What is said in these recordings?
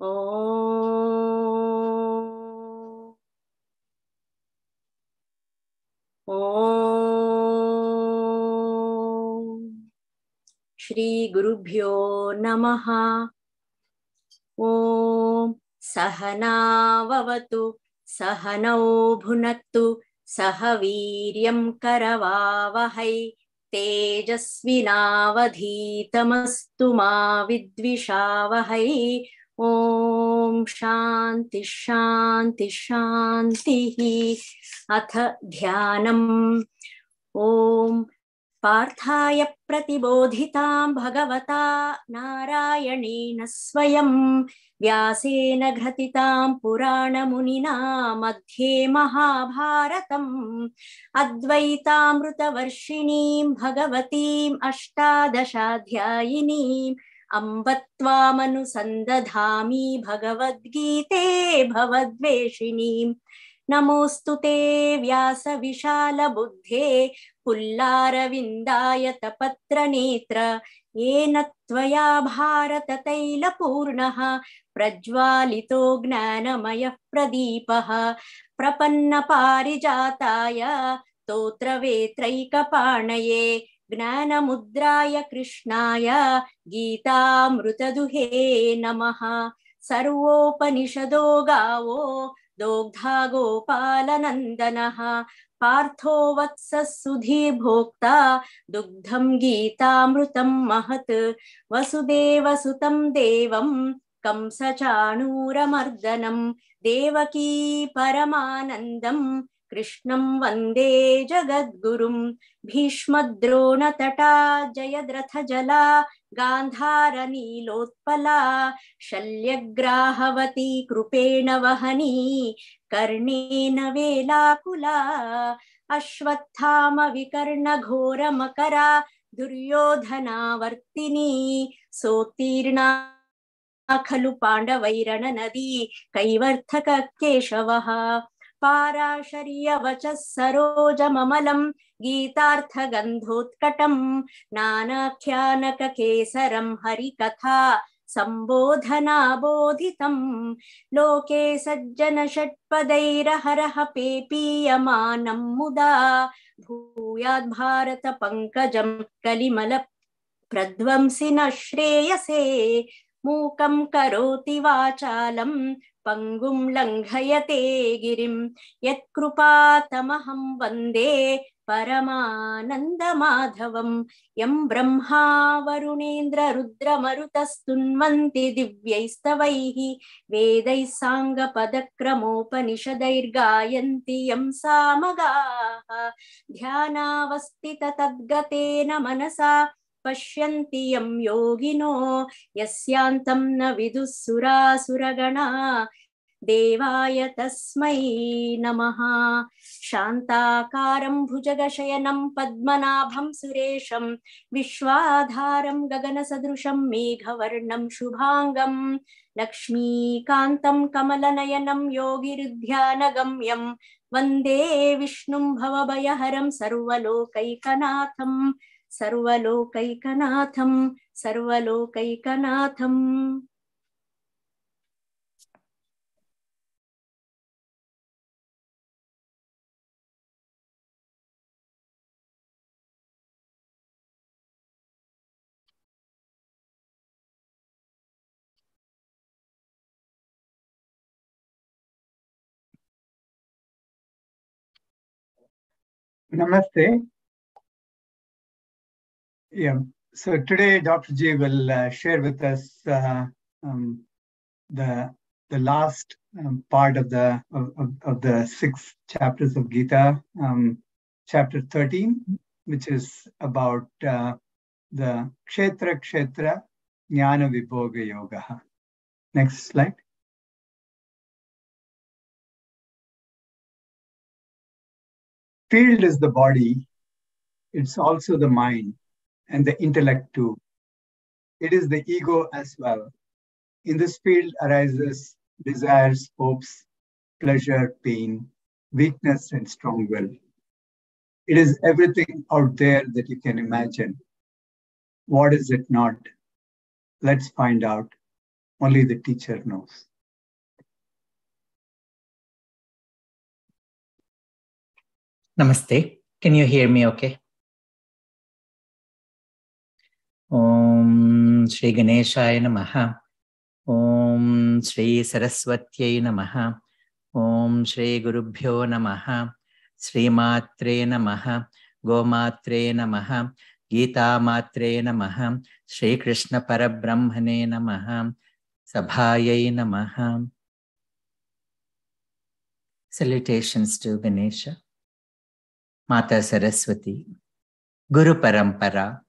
ॐ ॐ श्रीगुरुभ्यो नमः। ॐ सहनाववतु सहनौ भुनक्तु सह वीर्यं करवावहै तेजस्विनावधीतमस्तु मा विद्विषावहै। ॐ शान्ति शान्ति शान्तिः। अथ ध्यानम्। ॐ पार्थाय प्रतिबोधितां भगवता नारायणेन स्वयं। व्यासेन घ्रथितां पुराणमुनिना मध्ये महाभारतम्। अद्वैतामृतवर्षिणीं, भगवतीम् अष्टादशाध्यायिनीम्। अम्ब त्वामनुसन्दधामि भगवद्गीते भवद्वेषिणीम् नमोऽस्तु ते व्यासविशालबुद्धे पुल्लारविन्दायतपत्रनेत्र येन त्वया भारततैलपूर्णः प्रज्वालितो ज्ञानमयः प्रदीपः प्रपन्नपारिजाताय स्तोत्रवेत्रैकपाणये। ज्ञानमुद्राय कृष्णाय गीतामृतदुहे नमः। सर्वोपनिषदो गावो दोग्धा गोपालनन्दनः। पार्थो वत्सः सुधीर्भोक्ता दुग्धं गीतामृतं महत्। वसुदेवसुतं देवं कंसचाणूरमर्दनं। देवकी परमानन्दं कृष्णं वंदे जगद्गुरुं भीष्मद्रोणतटा जयद्रथजला गान्धारनीलोत्पला शल्यग्राहवती कृपेण वहनी कर्णेन वेलाकुला अश्वत्थामविकर्णघोरमकरा दुर्योधनावर्तिनी सोत्तीर्णा खलु पाण्डवैरणनदी कैवर्थक पाराशर्यवचः सरोजममलं गीतार्थगन्धोत्कटं नानाख्यानककेसरं हरिकथा सम्बोधनाबोधितं लोके सज्जनषट्पदैरहरः पेपीयमानं मुदा भूयाद्भारतपङ्कजं कलिमल प्रध्वंसि न श्रेयसे मूकं करोति वाचालं पङ्गुं लङ्घयते गिरिं यत्कृपातमहं वंदे परमानन्दमाधवं यं ब्रह्मा वरुणेन्द्ररुद्रमरुतस्तुन्वन्ति दिव्यैस्तवैः वेदैः साङ्गपदक्रमोपनिषदैर्गायन्ति यं सामगाः ध्यानावस्थिततद्गतेन मनसा पश्यन्ति यं योगिनो, यस्यान्तं न विदुः सुरासुरगणा देवाय तस्मै नमः। शान्ताकारं भुजगशयनं पद्मनाभं सुरेशं, विश्वाधारं गगनसदृशं मेघवर्णं शुभाङ्गं, लक्ष्मीकान्तं कमलनयनं योगिरुध्यानगम्यं वंदे विष्णुं भवभयहरं सर्वलोकैकनाथं सर्वलोकैकनाथं सर्वलोकैकनाथम् Namaste. Yeah. So today, Dr. G will uh, share with us uh, um, the the last um, part of the of, of, the six chapters of Gita, um, chapter thirteen, which is about uh, the Kshetra Kshetra Jnana Vibhaga Yoga. Next slide. Field is the body, it's also the mind and the intellect too. It is the ego as well. In this field arises desires, hopes, pleasure, pain, weakness, and strong will. It is everything out there that you can imagine. What is it not? Let's find out. only the teacher knows. Namaste. Can you hear me okay? ॐ श्रीगणेशाय नमः। ॐ श्रीसरस्वत्यै नमः। श्री श्रीगुरुभ्यो नमः। श्रीमात्रे नमः। गोमात्रे नमः। गीतामात्रे नमः। श्रीकृष्णपरब्रह्मणे नमः। सभायै नमः। Salutations to Ganesha, Mata Saraswati, Guru Parampara,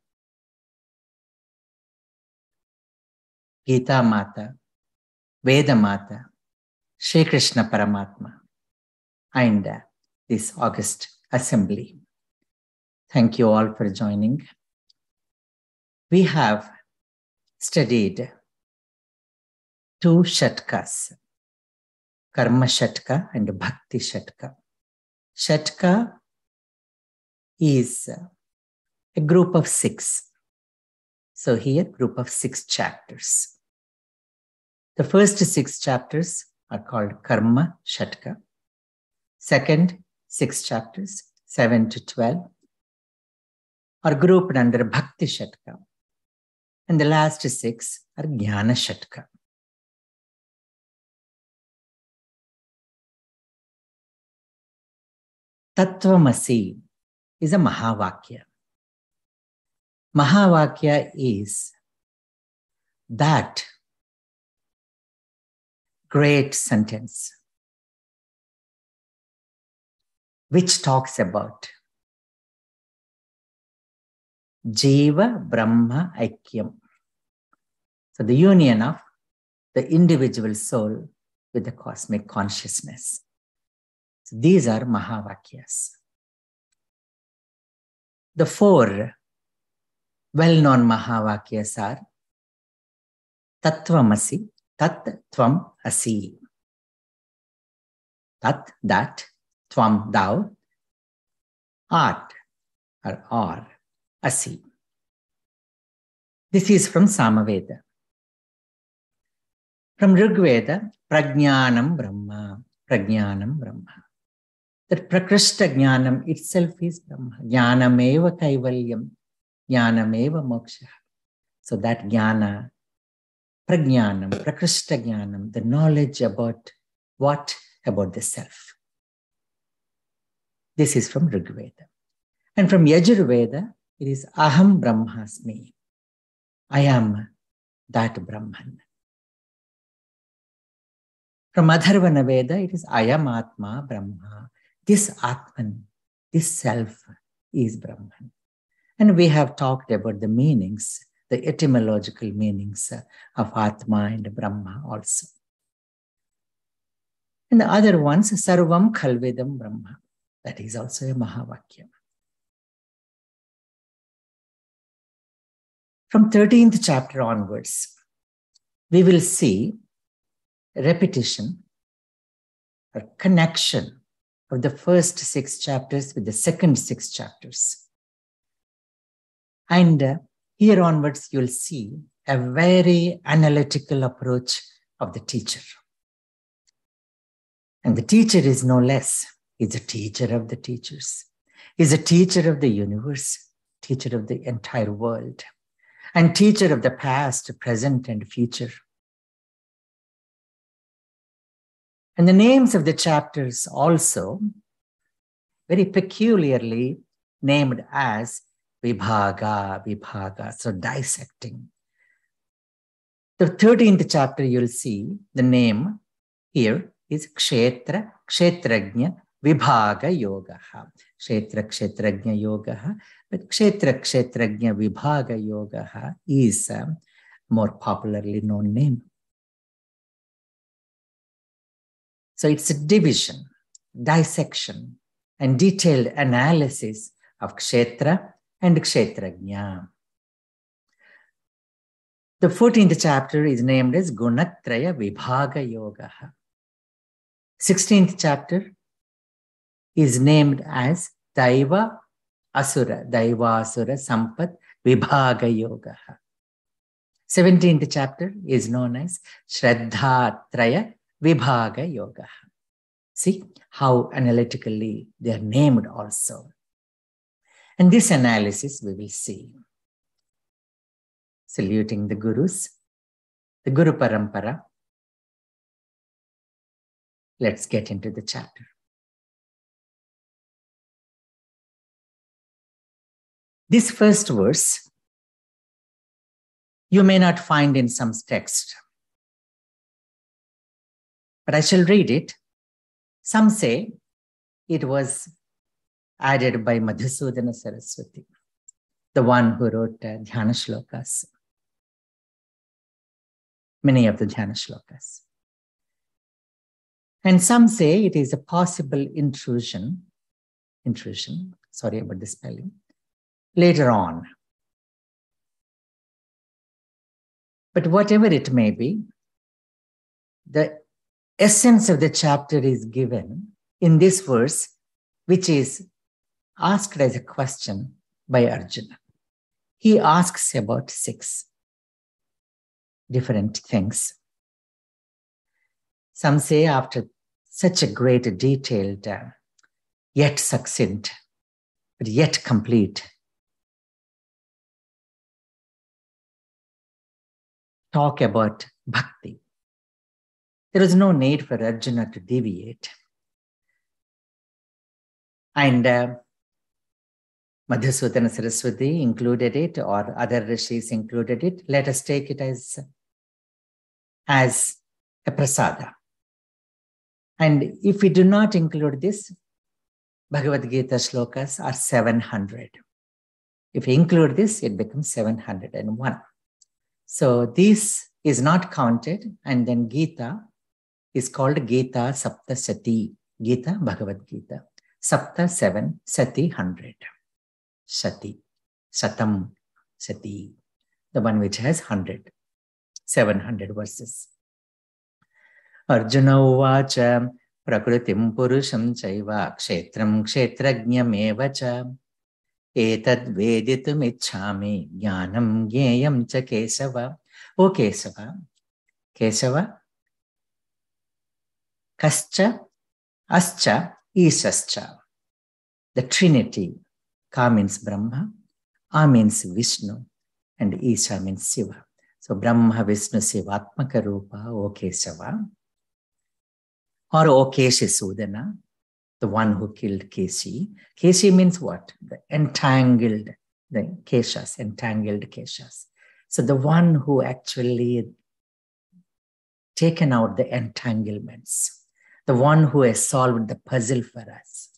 Gita Mata, Veda Mata, Shri Krishna Paramatma, and uh, this August assembly. Thank you all for joining. We have studied two Shatkas, Karma Shatka and Bhakti Shatka. Shatka is a group of six. So here, group of six chapters. The first six chapters are called Karma Shatka. Second six chapters, seven to twelve, are grouped under Bhakti Shatka. And the last six are Jnana Shatka. Tattvamasi is a Mahavakya. Mahavakya is that great sentence which talks about Jiva Brahma Aikyam. So, the union of the individual soul with the cosmic consciousness. So these are Mahavakyas. The four well known Mahavakyas are Tattvamasi, Tat Tvam Asi. Tat, that, Tvam, thou, Art, or or, Asi. This is from Samaveda. From Rigveda, Prajnanam Brahma, Prajnanam Brahma. That Prakrishta Jnanam itself is Brahma. Jnanameva Kaivalyam, Jnanameva Moksha. So that Jnana, Prajnanam, prakrishtajnanam, the knowledge about what? About the self. This is from Rigveda. And from Yajurveda, it is Aham Brahmasmi. I am that Brahman. From Atharvana Veda, it is Ayam Atma Brahma. This Atman, this self is Brahman. And we have talked about the meanings, the etymological meanings of Atma and Brahma also. And the other ones, Sarvam Kalvedam Brahma. That is also a Mahavakya. From 13th chapter onwards, we will see repetition or connection of the first six chapters with the second six chapters. And here onwards, you'll see a very analytical approach of the teacher. And the teacher is no less, he's a teacher of the teachers. He's a teacher of the universe, teacher of the entire world, and teacher of the past, present, and future. And the names of the chapters also very peculiarly named as Vibhaga, Vibhaga, so dissecting. The 13th chapter, you'll see the name here is Kshetra, Kshetrajna, Vibhaga Yoga. Kshetra, Kshetrajna Yoga. But Kshetra, Kshetrajna, Vibhaga Yoga is a more popularly known name. So it's a division, dissection, and detailed analysis of Kshetra and. The 14th chapter is named as Gunatraya Vibhaga Yoga. 16th chapter is named as Daiva Asura, Daiva Asura Sampat Vibhaga Yoga. 17th chapter is known as Shraddha Vibhaga Yoga. See how analytically they are named also. And this analysis we will see. Saluting the Gurus, the Guru Parampara. Let's get into the chapter. This first verse you may not find in some text, but I shall read it. Some say it was added by Madhusudana Saraswati, the one who wrote uh, Dhyana Shlokas, many of the Dhyana Shlokas. And some say it is a possible intrusion, intrusion, sorry about the spelling, later on. But whatever it may be, the essence of the chapter is given in this verse, which is asked as a question by Arjuna. He asks about six different things. Some say, after such a great, detailed, uh, yet succinct, but yet complete talk about bhakti. There is no need for Arjuna to deviate. And uh, Madhusudana Saraswati included it, or other rishis included it. Let us take it as, as a prasada. And if we do not include this, Bhagavad Gita shlokas are 700. If we include this, it becomes 701. So this is not counted, and then Gita is called Gita Sapta Sati, Gita Bhagavad Gita. Sapta seven, Sati hundred sati. Satam, sati, the one which has 100, 700 verses. Arjuna uvacha prakritim purusham chaiva kshetram kshetrajnyameva cha etad veditum icchami jnanam jneyam cha kesava. O kesava, kesava, kascha, ascha, isascha. The trinity Ka means Brahma, A means Vishnu, and Isha means Shiva. So Brahma, Vishnu, Shiva, Atmaka Rupa, O or O Keshisudana, the one who killed Keshi. Keshi means what? The entangled, the Keshas, entangled Keshas. So the one who actually taken out the entanglements, the one who has solved the puzzle for us.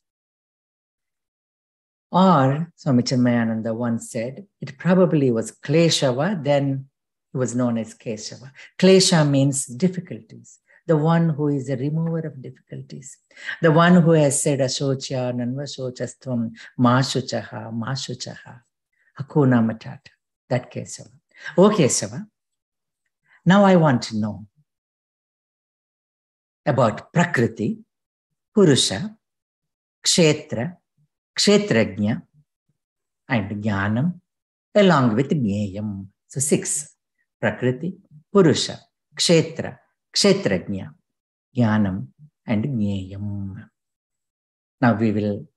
Or, Swami Chinmayananda once said, it probably was Kleshava, then it was known as Keshava. Klesha means difficulties the one who is a remover of difficulties, the one who has said Ashocha, Nanvashochastvam, Mashuchaha, Mashuchaha, Hakuna Matata, that Kesava. Oh, Kesava, now I want to know about Prakriti, Purusha, Kshetra, Kshetrajna, and Jnanam, along with Jneyam. So six, Prakriti, Purusha, Kshetra, Kshetrajna, Jnanam, and Jneyam. Now we will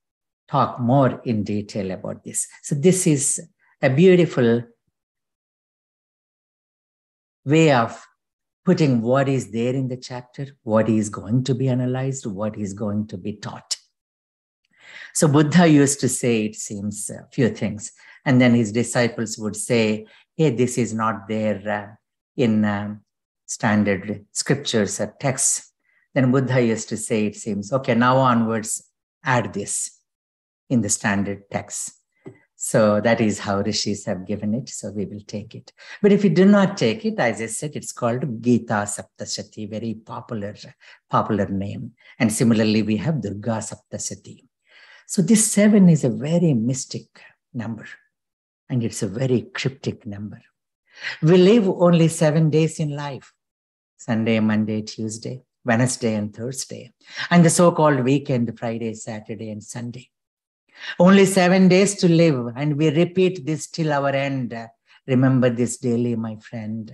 talk more in detail about this. So this is a beautiful way of putting what is there in the chapter, what is going to be analyzed, what is going to be taught. So Buddha used to say, it seems, a few things. And then his disciples would say, hey, this is not there uh, in um, standard scriptures or texts, then Buddha used to say, it seems, okay, now onwards, add this in the standard text. So that is how rishis have given it. So we will take it. But if we do not take it, as I said, it's called Gita Saptasati, very popular, popular name. And similarly, we have Durga Saptasati. So this seven is a very mystic number, and it's a very cryptic number. We live only seven days in life Sunday, Monday, Tuesday, Wednesday, and Thursday, and the so called weekend, Friday, Saturday, and Sunday. Only seven days to live, and we repeat this till our end. Remember this daily, my friend.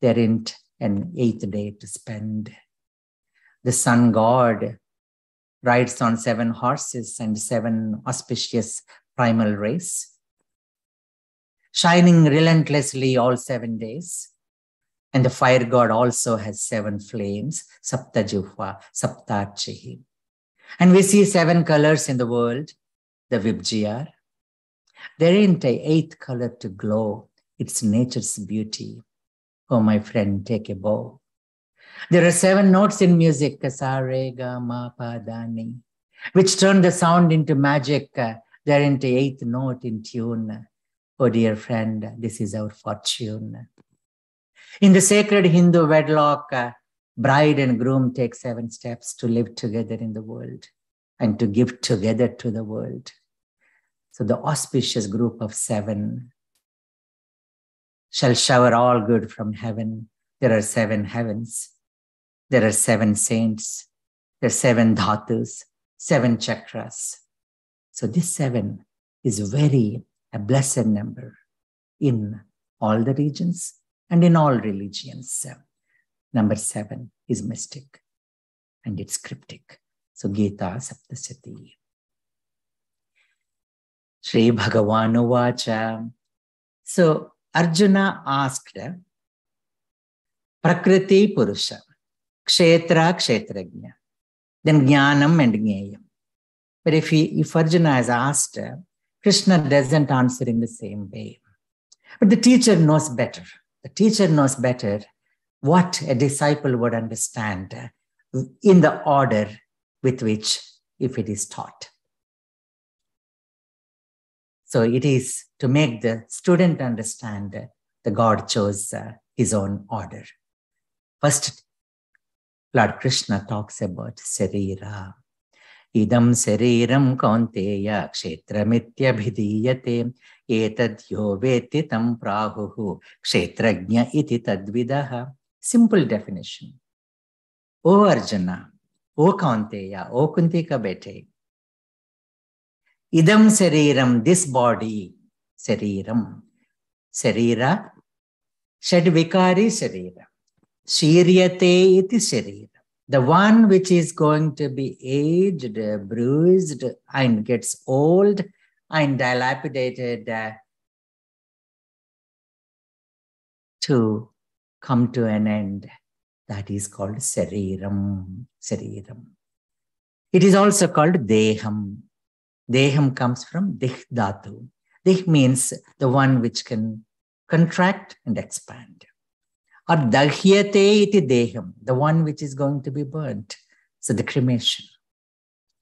There isn't an eighth day to spend. The sun god rides on seven horses and seven auspicious primal rays, shining relentlessly all seven days. And the fire god also has seven flames, Sapta Jihva, Saptarchihi. And we see seven colors in the world, the VIBGYOR. There ain't a eighth color to glow. It's nature's beauty. Oh, my friend, take a bow. There are seven notes in music, Kasare, Ga, Ma, Pa, Da, Ni, which turn the sound into magic. There ain't a eighth note in tune. Oh, dear friend, this is our fortune. In the sacred Hindu wedlock, bride and groom take seven steps to live together in the world and to give together to the world. So the auspicious group of seven shall shower all good from heaven. There are seven heavens. There are seven saints. There are seven dhatus, seven chakras. So this seven is very a blessed number in all the regions and in all religions. Number seven is mystic and it's cryptic. So Gita Saptasati. Sri Bhagavan Vacha. So Arjuna asked Prakriti Purusha, Kshetra Kshetrajna, then Jnanam and Jneyam. But if, he, if Arjuna has asked, Krishna doesn't answer in the same way. But the teacher knows better. The teacher knows better what a disciple would understand in the order with which if it is taught. So it is to make the student understand the God chose uh, his own order. First, Lord Krishna talks about Sarira. Idam Sariram Kaunteya Kshetramithyabhidiyate Etadyo Veti Tam Prahuhu Kshetrajna iti tadvidaha. Simple definition. O Arjuna, O Kaunteya, O Kuntika Bete, idam sariram, this body, sariram, sarira, shadvikari sarira, shiryate iti sarira. The one which is going to be aged, bruised, and gets old and dilapidated uh, to come to an end. That is called Sariram. Sariram. It is also called Deham. Deham comes from Dih Dhatu. Dih means the one which can contract and expand. Or Dahyate iti Deham, the one which is going to be burnt. So the cremation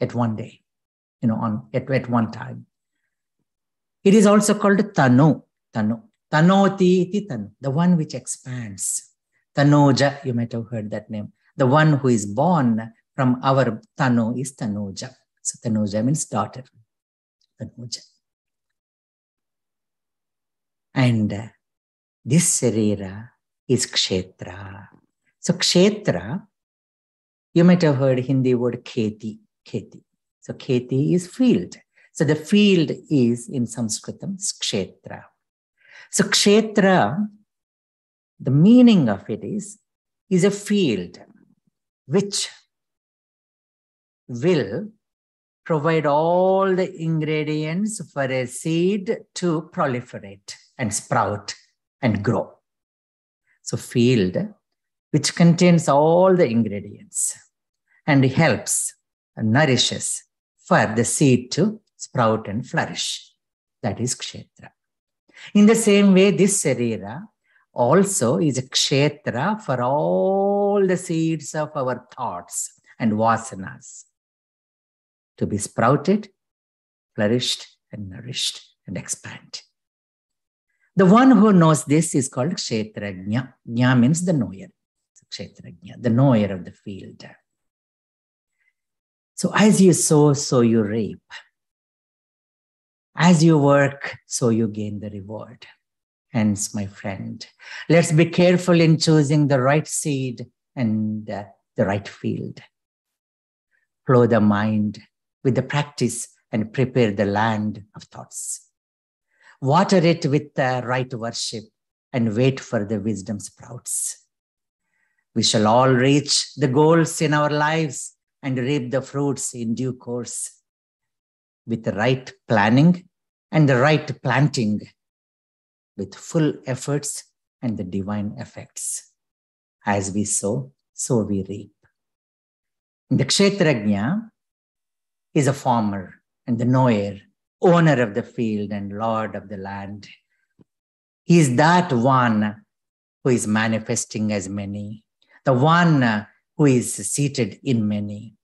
at one day, you know, on at, at one time. It is also called Tanu. Tanu. Tanoti iti Tanu, the one which expands. Tanuja, you might have heard that name. The one who is born from our Tanu is Tanuja. So Tanuja means daughter. Tanuja. And uh, this Sarira is Kshetra. So Kshetra, you might have heard Hindi word Kheti. Kheti. So Kheti is field. So the field is in Sanskritam Kshetra. So Kshetra the meaning of it is, is a field which will provide all the ingredients for a seed to proliferate and sprout and grow. So, field which contains all the ingredients and helps and nourishes for the seed to sprout and flourish. That is kshetra. In the same way, this sarira also is a kshetra for all the seeds of our thoughts and vasanas to be sprouted, flourished, and nourished and expand. The one who knows this is called Kshetrajna. Jna means the knower. Kshetrajna, the knower of the field. So as you sow, so you reap. As you work, so you gain the reward. Hence, my friend, let's be careful in choosing the right seed and uh, the right field. Flow the mind with the practice and prepare the land of thoughts. Water it with the right worship, and wait for the wisdom sprouts. We shall all reach the goals in our lives and reap the fruits in due course with the right planning and the right planting, with full efforts and the divine effects. As we sow, so we reap. The Kshetrajna is a farmer and the knower, owner of the field and lord of the land. He is that one who is manifesting as many, the one who is seated in many,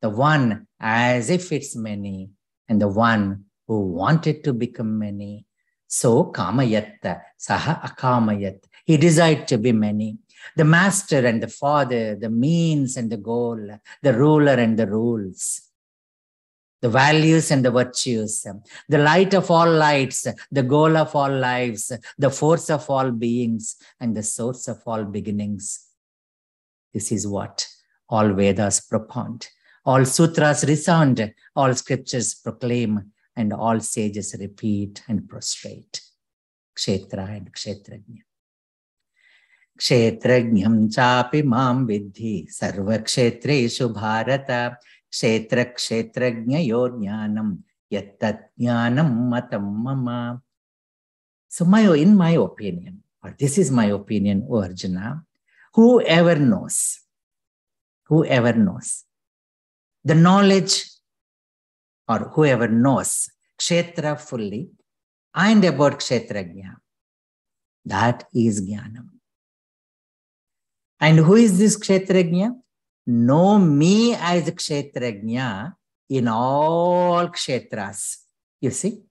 the one as if it's many, and the one who wanted to become many. So Kamayatta, Saha Akamayat. He desired to be many. The master and the father, the means and the goal, the ruler and the rules, the values and the virtues, the light of all lights, the goal of all lives, the force of all beings, and the source of all beginnings. This is what all Vedas propound, all sutras resound, all scriptures proclaim, and all sages repeat and prostrate. Kshetra and Kshetrajna. क्षेत्रज्ञं चापि मां विद्धि सर्वक्षेत्रेषु Bharat kshetrakshetrajnayorjnanam yattatjnanam matam mama. So my, in my opinion, or this is my opinion, o Arjuna, whoever knows, whoever knows, the knowledge or whoever knows kshetra fully and about kshetrajna, that is jnanam. And who is this kshetrajna? Know me as Kshetrajna in all Kshetras. You see?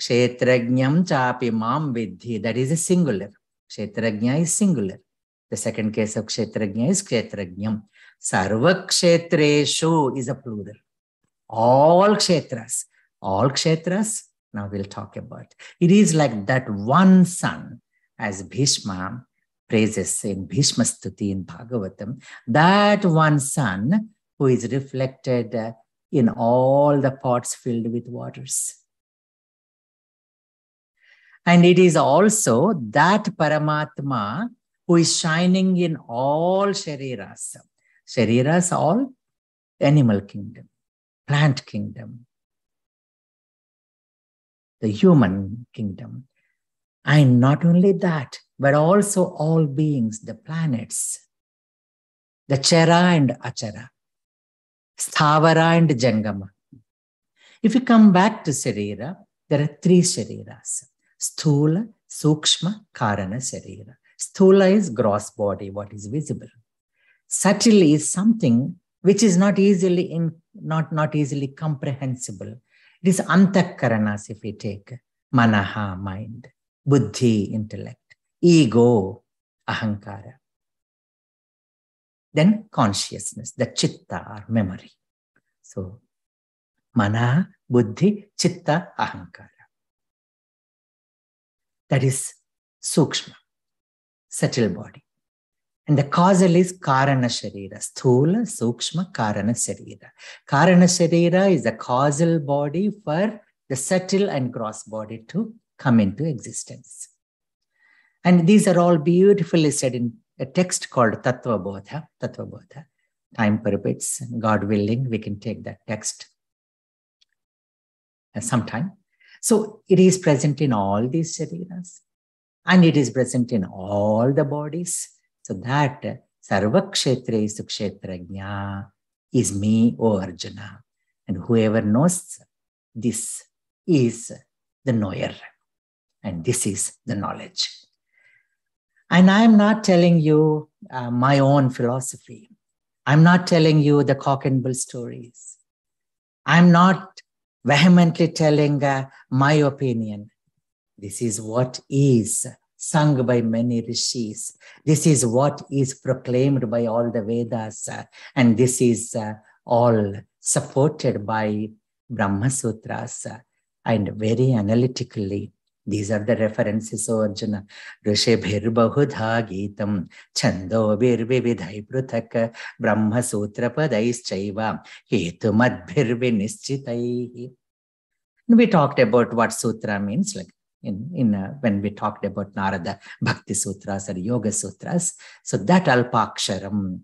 Kshetrajnam chapi mam vidhi. That is a singular. Kshetrajna is singular. The second case of Kshetrajna is Kshetrajnam. Sarva Kshetreshu is a plural. All Kshetras. All Kshetras. Now we'll talk about. It is like that one son as Bhishma praises in Bhishma Stuti in Bhagavatam, that one sun who is reflected uh, in all the pots filled with waters. And it is also that Paramatma who is shining in all Shariras. Shariras, all animal kingdom, plant kingdom, the human kingdom. And not only that, but also all beings, the planets, the Chara and Achara, Sthavara and Jangama. If you come back to Sarira, there are three Shariras Sthula, Sukshma, Karana Sarira. Sthula is gross body, what is visible. Subtle is something which is not easily in, not, not easily comprehensible. It is antakaranas if we take manaha, mind, buddhi, intellect ego, ahankara. Then consciousness, the chitta or memory. So, mana, buddhi, chitta, ahankara. That is sukshma, subtle body. And the causal is karana sharira, sthula, sukshma, karana sharira. Karana sharira is the causal body for the subtle and gross body to come into existence. And these are all beautifully said in a text called Tattva Bodha. Tattva Bodha. Time permits, God willing, we can take that text uh, sometime. So it is present in all these shariras and it is present in all the bodies. So that Sarva Kshetre Sukshetrajna is me, O Arjuna. And whoever knows this is the knower. And this is the knowledge. And I'm not telling you uh, my own philosophy. I'm not telling you the cock and bull stories. I'm not vehemently telling uh, my opinion. This is what is sung by many rishis. This is what is proclaimed by all the Vedas. Uh, and this is uh, all supported by Brahma Sutras and very analytically these are the references, O Arjuna. Rishibhirbahudha Geetam Chandobirvividhai Pruthak Brahma Sutra Padaischaiva Hetumadbhirvinischitai. We talked about what sutra means, like in, in uh, when we talked about Narada Bhakti Sutras or Yoga Sutras. So that Alpaksharam,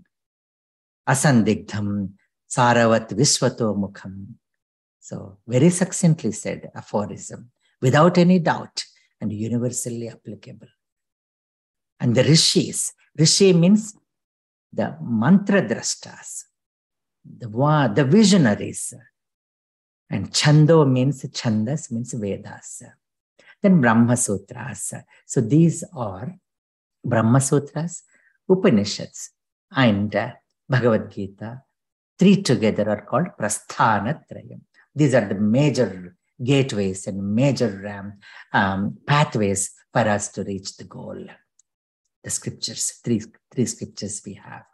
Asandigdham, Saravat Visvato Mukham. So very succinctly said aphorism, without any doubt and universally applicable. And the rishis, rishi means the mantra drastas, the, the visionaries. And chando means chandas, means Vedas. Then Brahma Sutras. So these are Brahma Sutras, Upanishads, and Bhagavad Gita. Three together are called Prasthana Trayam. These are the major gateways and major um, um, pathways for us to reach the goal. The scriptures, three, three scriptures we have.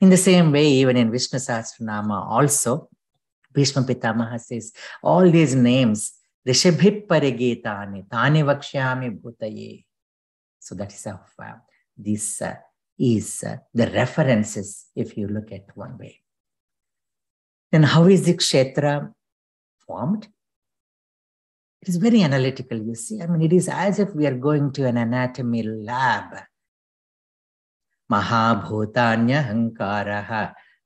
In the same way, even in Vishnu Sahasranama also, Bhishma Pitamaha says, all these names, Rishibhit Parigitani, Tani Vakshyami Bhutaye. So that is how uh, this uh, is uh, the references if you look at one way. Then how is the kshetra formed? It is very analytical, you see. I mean, it is as if we are going to an anatomy lab. महाभूतान्यहङ्कारः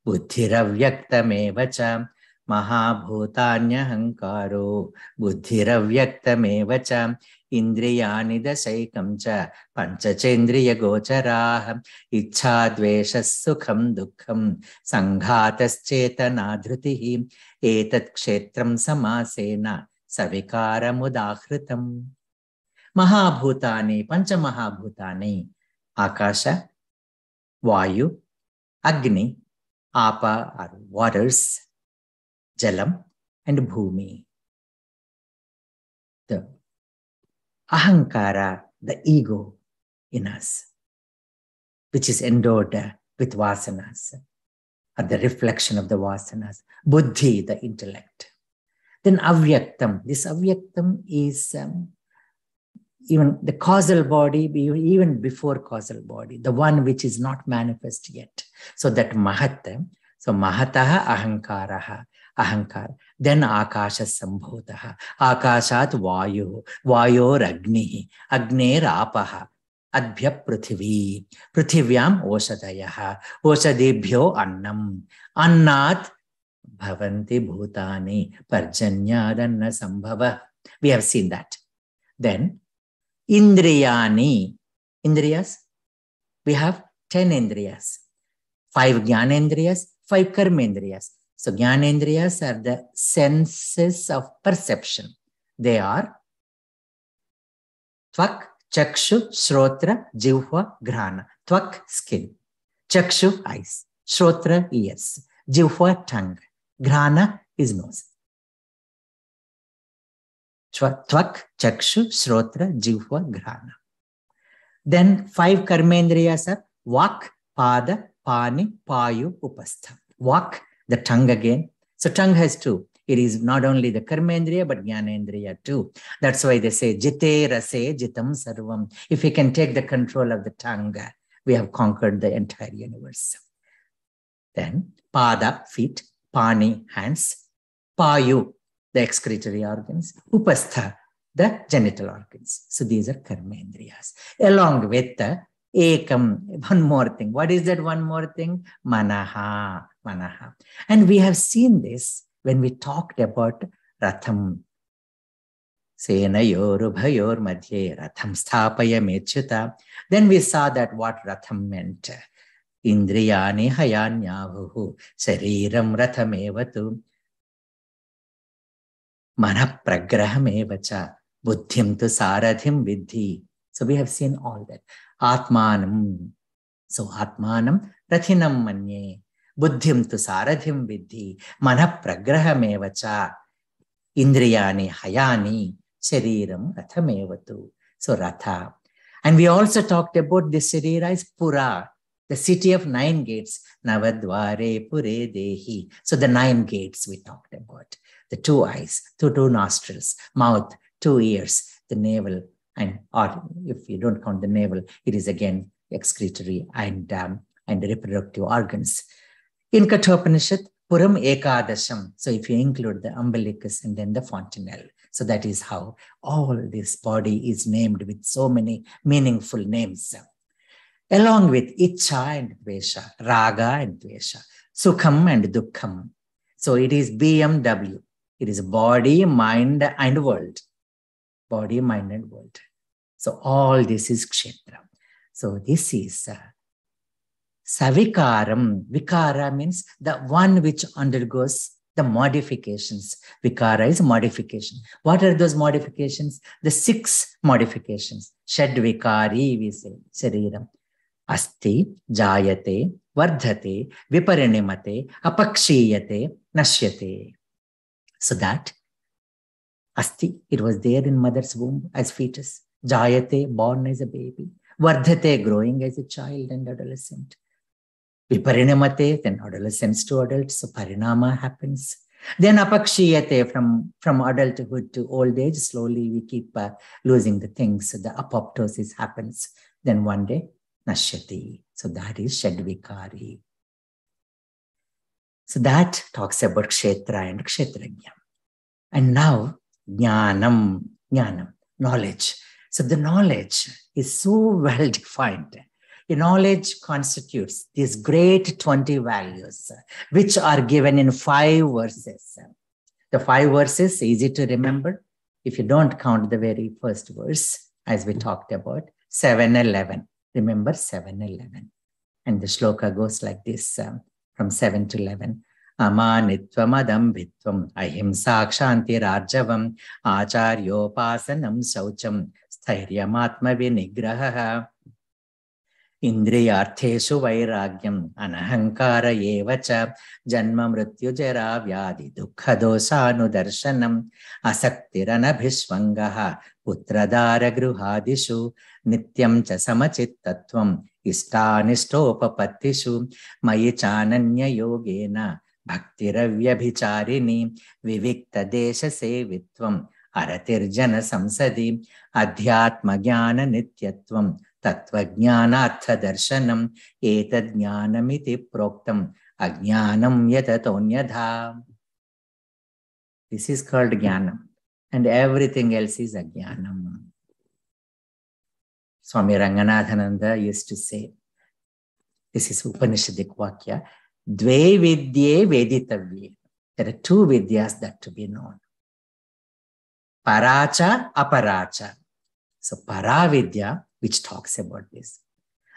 बुद्धिरव्यक्तमेव च महाभूतान्यहङ्कारो बुद्धिरव्यक्तमेव च इन्द्रियाणि दशैकं च पञ्चचेन्द्रियगोचराः इच्छाद्वेषः सुखं दुःखं सङ्घातश्चेतना धृतिः एतत् क्षेत्रं समासेन सविकारमुदाहृतम् महाभूतानि पञ्चमहाभूतानि आकाश Vayu, Agni, Apa are waters, Jalam, and Bhumi. The Ahankara, the ego in us, which is endowed with vasanas, or the reflection of the vasanas. Buddhi, the intellect. Then Avyaktam. This Avyaktam is um, even the causal body, even before causal body, the one which is not manifest yet. So that mahat, so mahataha ahankaraha, ahankar. Then akasha sambhotaha, akashat vayu, vayor agnihi, agner apaha. अद्भ्य पृथिवी पृथिव्याम ओषधय ओषधेभ्यो अन्नम अन्नात् भवन्ति भूतानि पर्जन्यादन्न संभव we have seen that then Indriyani. Indriyas, we have 10 indriyas. Five Jnanendriyas, five Karmendriyas. So Jnanendriyas are the senses of perception. They are Tvak, Chakshu, Shrotra, Jivha, Grana. Tvak, skin. Chakshu, eyes. Shrotra, ears. Jivha, tongue. Grana is nose. Tvak, Chakshu, Shrotra, Jivva, Grana. Then five karmendriyas are Vak, Pada, Pani, Payu, Upastha. Vak, the tongue again. So tongue has two. It is not only the karmendriya, but jnanendriya too. That's why they say, Jite rase jitam sarvam. If we can take the control of the tongue, we have conquered the entire universe. Then Pada, feet, Pani, hands, Payu, the excretory organs, upastha, the genital organs. So these are karmendriyas. Along with the ekam, one more thing. What is that one more thing? Manaha, manaha. And we have seen this when we talked about ratham. Ratham sthapaya mechyuta. Then we saw that what ratham meant. Indriyani hayanyavuhu shariram rathamevatu Mana pragrahamevacha buddhim tu saradhim vidhi. So we have seen all that. Atmanam. So Atmanam rathinam manye. Buddhim tu saradhim vidhi. Mana pragrahamevacha. Indriyani hayani. Shariram rathamevatu. So Ratha. And we also talked about the Sharira is Pura, the city of nine gates. Navadware Pure Dehi. So the nine gates we talked about the two eyes, two, two nostrils, mouth, two ears, the navel, and or if you don't count the navel, it is again excretory and um, and reproductive organs. In Kathopanishad, Puram Ekadasham. So if you include the umbilicus and then the fontanelle. So that is how all this body is named with so many meaningful names. Along with Icha and Dvesha, Raga and Dvesha, Sukham and Dukkham. So it is BMW. It is body, mind, and world. Body, mind, and world. So all this is Kshetra. So this is uh, Savikaram. Vikara means the one which undergoes the modifications. Vikara is modification. What are those modifications? The six modifications. Shadvikari, we say, Shariram. अस्ति, जायते, वर्धते, विपरिणिमते, अपक्षीयते, नश्यते। So that asti it was there in mother's womb as foetus jayate born as a baby vardhate growing as a child and adolescent viparinamate then adolescence to adult so parinama happens then apakshiyate from from adulthood to old age slowly we keep losing the things the apoptosis happens then one day nashyati. So that is shadvikari. So that talks about kshetra and kshetrajna. And now, jnanam, jnanam, knowledge. So the knowledge is so well defined The knowledge constitutes these great 20 values, which are given in five verses. The five verses, easy to remember. If you don't count the very first verse, as we talked about, 7 11 Remember 7 11. And the shloka goes like this um, from 7 to 11. अमानित्वमदम्भित्वम् अहिंसा क्षान्तिरार्जवम् आचार्योपासनं शौचं स्थैर्यमात्मविनिग्रहः इन्द्रियार्थेषु वैराग्यम् अनहङ्कार एव च నిత్యం చ సమచిత్తత్వం ఇష్టానిష్టోపపత్తిషు మయి చానన్య యోగేన భక్తిరవ్యభిచారిణి వివిక్త దేశ సేవిత్వం అరతిర్జన సంసది అధ్యాత్మ జ్ఞాన నిత్యత్వం తత్వజ్ఞానార్థదర్శనం ఏతజ్ఞానమితి ప్రోక్తం అజ్ఞానం యతతోన్యథా this is called jnanam and everything else is ajnanam Swami Ranganathananda used to say, this is Upanishadic Vakya, Dve vidye veditavye. There are two vidyas that to be known. Paracha, aparacha. So paravidya which talks about this.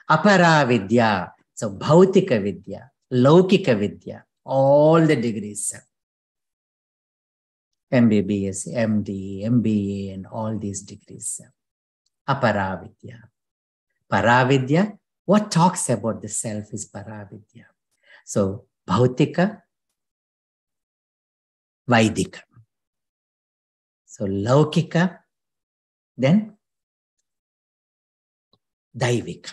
Aparavidya, so Bhautika Vidya, Laukika Vidya, all the degrees. MBBS, MD, MBA, and all these degrees. Apara Vidya. Paravidya, what talks about the self is Paravidya. So Bhautika, Vaidika. So Laukika, then Daivik.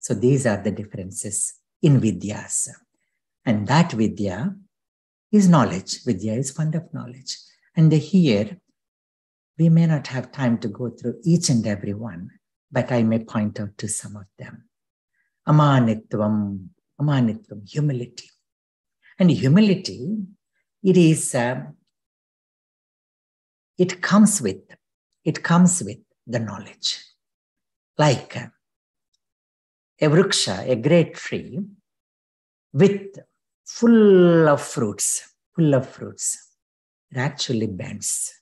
So these are the differences in Vidyas. And that Vidya is knowledge. Vidya is fund of knowledge. And here, we may not have time to go through each and every one, but I may point out to some of them. Amanitvam, amanitvam, humility. And humility, it is, uh, it comes with, it comes with the knowledge like a vriksha, a great tree with full of fruits, full of fruits. It actually bends.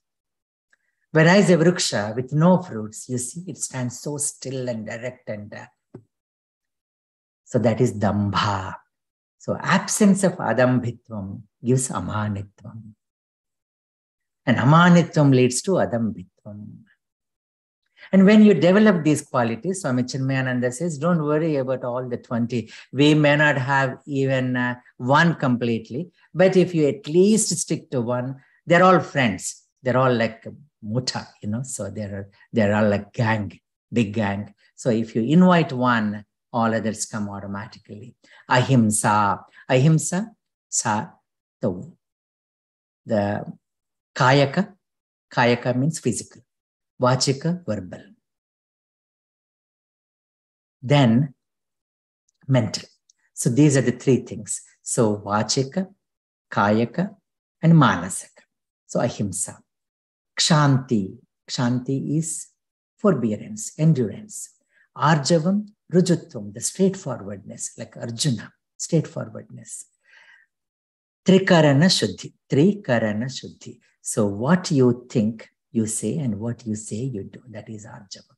Whereas a vriksha with no fruits, you see, it stands so still and direct and uh, so that is dambha. So absence of adambhitvam gives amanitvam. And amanitvam leads to adambhitvam. And when you develop these qualities, Swami Chinmayananda says, don't worry about all the 20. We may not have even uh, one completely, but if you at least stick to one, they're all friends. They're all like muta, you know, so they're, they're all like gang, big gang. So if you invite one, all others come automatically. Ahimsa. Ahimsa, sa, the, the kayaka. Kayaka means physical. Vachika, verbal. Then mental. So these are the three things. So Vachika, Kayaka, and Manasaka. So Ahimsa. Kshanti. Kshanti is forbearance, endurance. Arjavam, Rujutvam, the straightforwardness, like Arjuna, straightforwardness. Trikarana Shuddhi, Trikarana Shuddhi. So what you think, you say, and what you say, you do. That is Arjava.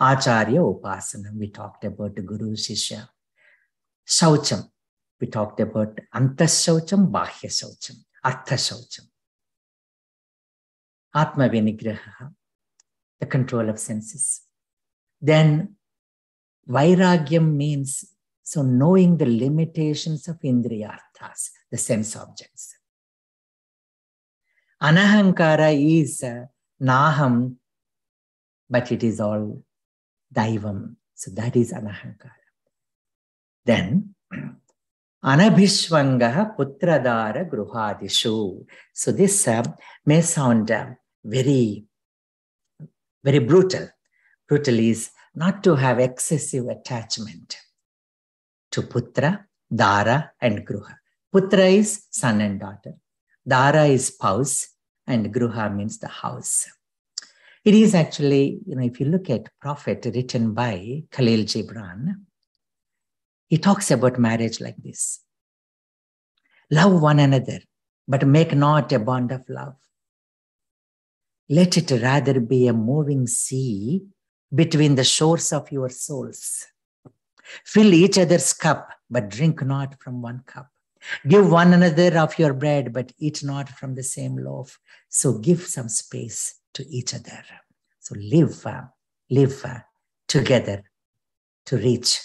Acharya Upasana, we talked about Guru Shishya. Shaucham, we talked about Antashaucham, Bahya Shaucham, Artha Shaucham. Atma Vinigraha, the control of senses. Then Vairagyam means so knowing the limitations of Indriyarthas, the sense objects. Anahankara is uh, Naham, but it is all Daivam. So that is Anahankara. Then Anabhishvangaha Putradara Gruhadishu. So this uh, may sound uh, very, very brutal. Brutal is not to have excessive attachment to Putra, Dara, and Gruha. Putra is son and daughter. Dara is spouse, and Gruha means the house. It is actually, you know, if you look at Prophet written by Khalil Gibran, he talks about marriage like this Love one another, but make not a bond of love. Let it rather be a moving sea between the shores of your souls. Fill each other's cup, but drink not from one cup. Give one another of your bread, but eat not from the same loaf. So give some space to each other. So live, live together to reach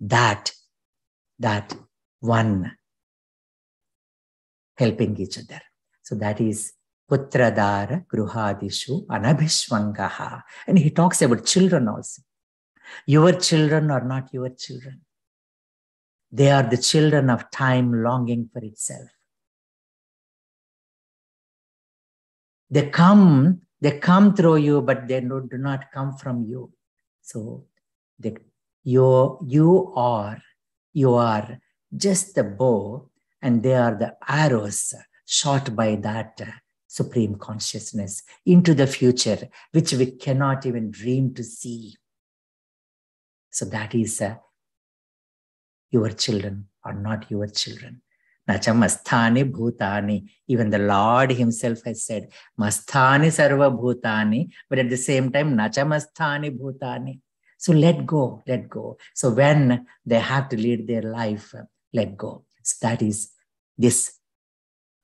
that, that one helping each other. So that is Putradara Gruhadishu Anabhishvangaha. And he talks about children also. Your children are not your children. They are the children of time longing for itself. They come, they come through you, but they do, not come from you. So they, you, you are, you are just the bow, and they are the arrows shot by that supreme consciousness into the future, which we cannot even dream to see. So that is uh, your children are not your children. Nacha masthani bhutani. Even the Lord Himself has said, masthani sarva bhutani, but at the same time, nacha masthani bhutani. So let go, let go. So when they have to lead their life, let go. So that is this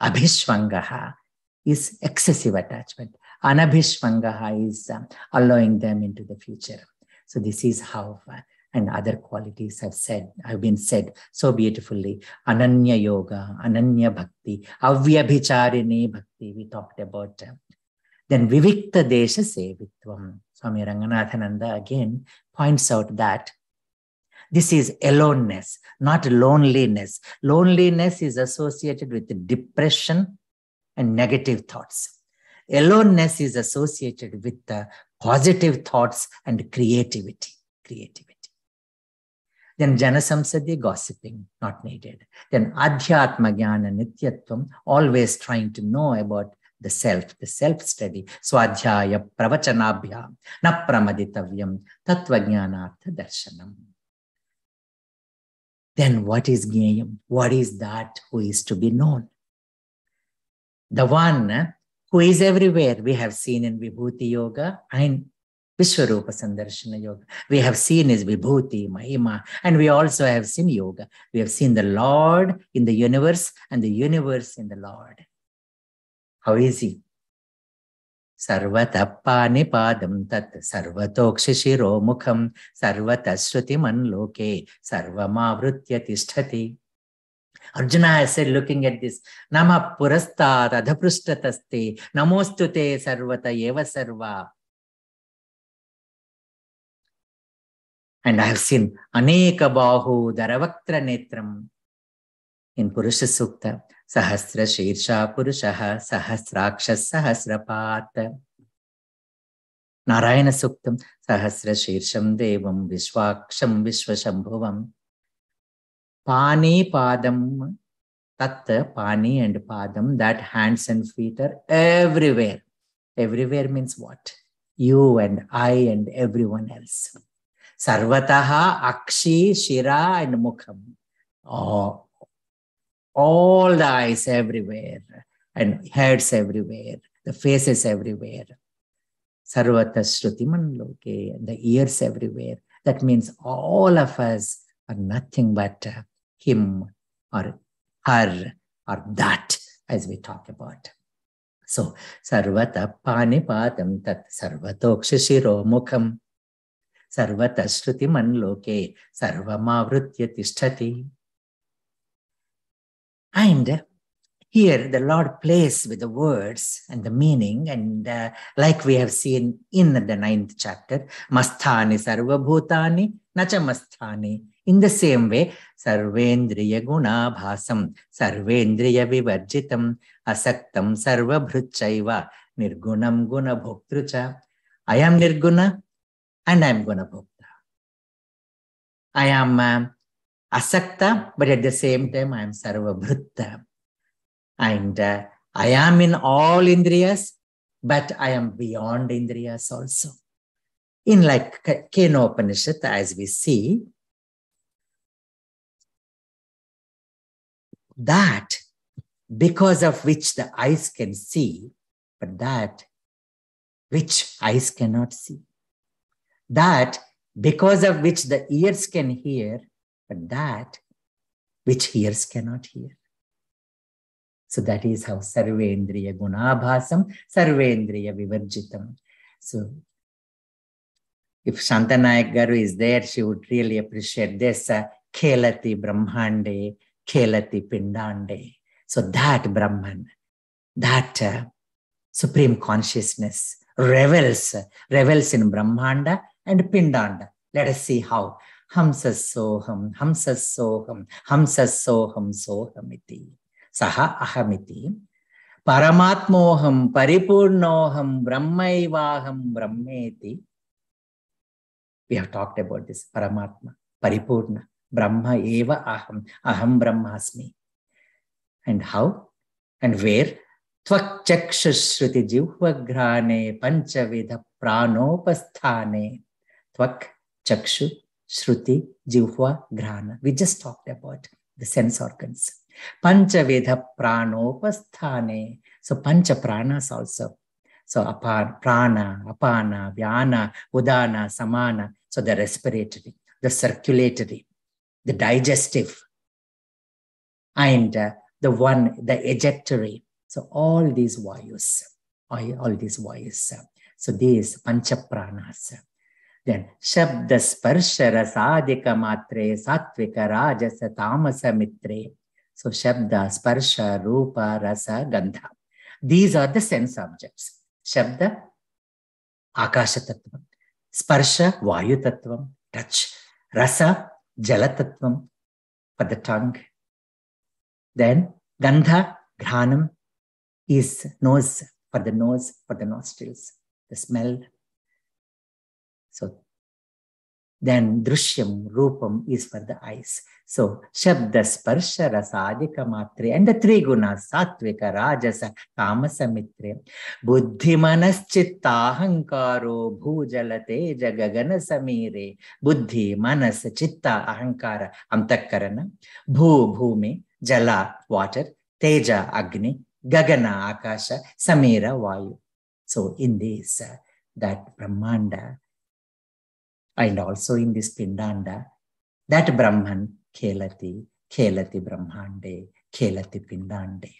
abhishvangaha is excessive attachment. Anabhishvangaha is uh, allowing them into the future. So this is how, uh, and other qualities have said, have been said so beautifully. Ananya yoga, Ananya bhakti, Avyabhicharini bhakti, we talked about. Uh, then Vivikta Desha Sevitvam. Swami Ranganathananda again points out that this is aloneness, not loneliness. Loneliness is associated with depression and negative thoughts. Aloneness is associated with the positive thoughts and creativity. Creativity. Then Janasamsadhi gossiping, not needed. Then Adhyatma Jnana Nityatvam, always trying to know about the self, the self-study. Swadhyaya pravachanabhya na pramaditavyam tatvajnanartha darshanam. Then what is Gnayam? What is that who is to be known? The one who is everywhere. We have seen in Vibhuti Yoga and Vishwarupa Sandarshana Yoga. We have seen his Vibhuti, Mahima, and we also have seen Yoga. We have seen the Lord in the universe and the universe in the Lord. How is he? सर्वतः पादं तत् सर्वतोक्षिशिरो मुखं सर्वतश्रुतिमन्लोके सर्वमावृत्य तिष्ठति Arjuna said, looking at this, Nama purastat adhaprushtatasti, namostute sarvata eva sarva. And I have seen Aneka Bahu Daravaktra Netram in Purusha Sukta, Sahasra Shirsha Purushaha Sahasrakshas Sahasrapat. Narayana Suktam Sahasra Shirsham Devam Vishwaksham Vishwashambhuvam. Pani Padam Tatta, Pani and Padam, that hands and feet are everywhere. Everywhere means what? You and I and everyone else. Sarvataha, Akshi, Shira, and Mukham. Oh, all the eyes everywhere, and heads everywhere, the faces everywhere. Sarvata Shrutiman Loke, the ears everywhere. That means all of us are nothing but him or her or that, as we talk about. So, Sarvata Panipatam Tat Sarvatokshishiro Mukham Sarvata Shrutiman Loke Sarvamavritya Tishtati. And here the Lord plays with the words and the meaning, and uh, like we have seen in the ninth chapter, Masthani Sarvabhutani Nacha Masthani. In the same way, Sarvendriya Guna Bhasam Sarvendriya Vivarjitam Asaktam sarva Sarvabhruchaiva Nirgunam Guna Bhoktrucha. I am Nirguna and I am Guna Bhokta. I am uh, Asakta, but at the same time, I am sarva Sarvabhrutta. And uh, I am in all Indriyas, but I am beyond Indriyas also. In like Kena Upanishad, as we see, that because of which the eyes can see, but that which eyes cannot see. That because of which the ears can hear, but that which ears cannot hear. So that is how Sarvendriya Gunabhasam, Sarvendriya Vivarjitam. So if Shantanayak Garu is there, she would really appreciate this. Uh, Kelati Brahmande, Kelati Pindande. So that Brahman, that uh, supreme consciousness revels, revels in Brahmanda and Pindanda. Let us see how. Hamsasoham, Hamsasoham, Hamsasoham Sohamiti. Saha Ahamiti. Paramatmoham, Paripurnoham, Brahmaivaham, Brahmeti. We have talked about this Paramatma, Paripurna, Brahma Eva Aham, Aham Brahmasmi. And how and where? Twak Tvakchakshashruti jivvagrane panchavidha pranopasthane. Tvak, chakshu, shruti, jivva, grana. We just talked about the sense organs. Panchavedha pranopasthane. So pancha pranas also. So apana, prana, apana, vyana, udana, samana. So the respiratory, the circulatory, the digestive, and uh, the one, the ejectory. So all these vayus, all, all these vayus. So these pancha pranas. Then Shabda Sparsha Rasadika Matre Satvika Rajasa Tamasa Mitre. So Shabda, Sparsha, Rupa, Rasa, Gandha. These are the sense objects. Shabda, Akasha Tattvam. Sparsha, Vayu Tattvam, touch. Rasa, Jala Tattvam, for the tongue. Then Gandha, Granam, is nose, for the nose, for the nostrils, the smell. So then Drishyam, Rupam is for the eyes. So Shabda, Sparsha, Rasadika, Matre, and the three gunas, Satvika, Rajasa, Tamasa, Mitre, Buddhi, Manas, Chitta, Ahankaro, Bhujala, Teja, Gagana, Samire, Buddhi, Manas, Chitta, Ahankara, Amtakkarana, Bhu, Bhumi, Jala, water, Teja, Agni, Gagana, Akasha, Samira, Vayu. So in this, uh, that Brahmanda, and also in this Pindanda, that Brahman, Kelati, Kelati Brahmande, Kelati Pindande.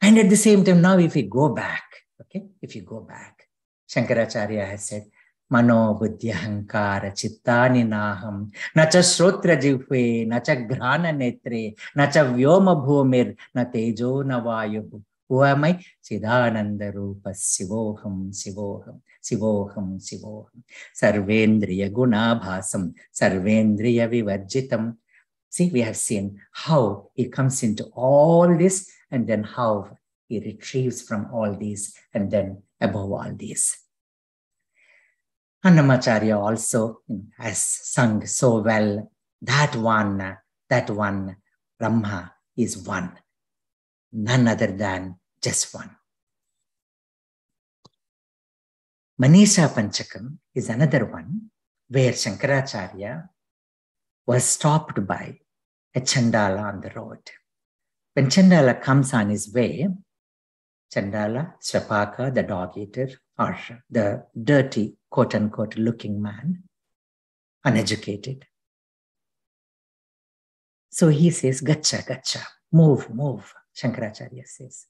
And at the same time, now if we go back, okay, if you go back, Shankaracharya has said, Mano buddhyahankara chittani naham, nacha shrotra jivve, nacha grana netre, nacha vyoma bhumir, na tejo na vayu. Who am I? Siddhananda Rupa Sivoham Sivoham. Sivoham Sivoham. Sarvendriya Gunabhasam. Sarvendriya Vivarjitam. See, we have seen how he comes into all this and then how he retrieves from all these and then above all these. Annamacharya also has sung so well that one, that one, Brahma is one, none other than just one. Manisha Panchakam is another one where Shankaracharya was stopped by a Chandala on the road. When Chandala comes on his way, Chandala, Swapaka, the dog eater, or the dirty, quote unquote, looking man, uneducated. So he says, Gacha, Gacha, move, move, Shankaracharya says.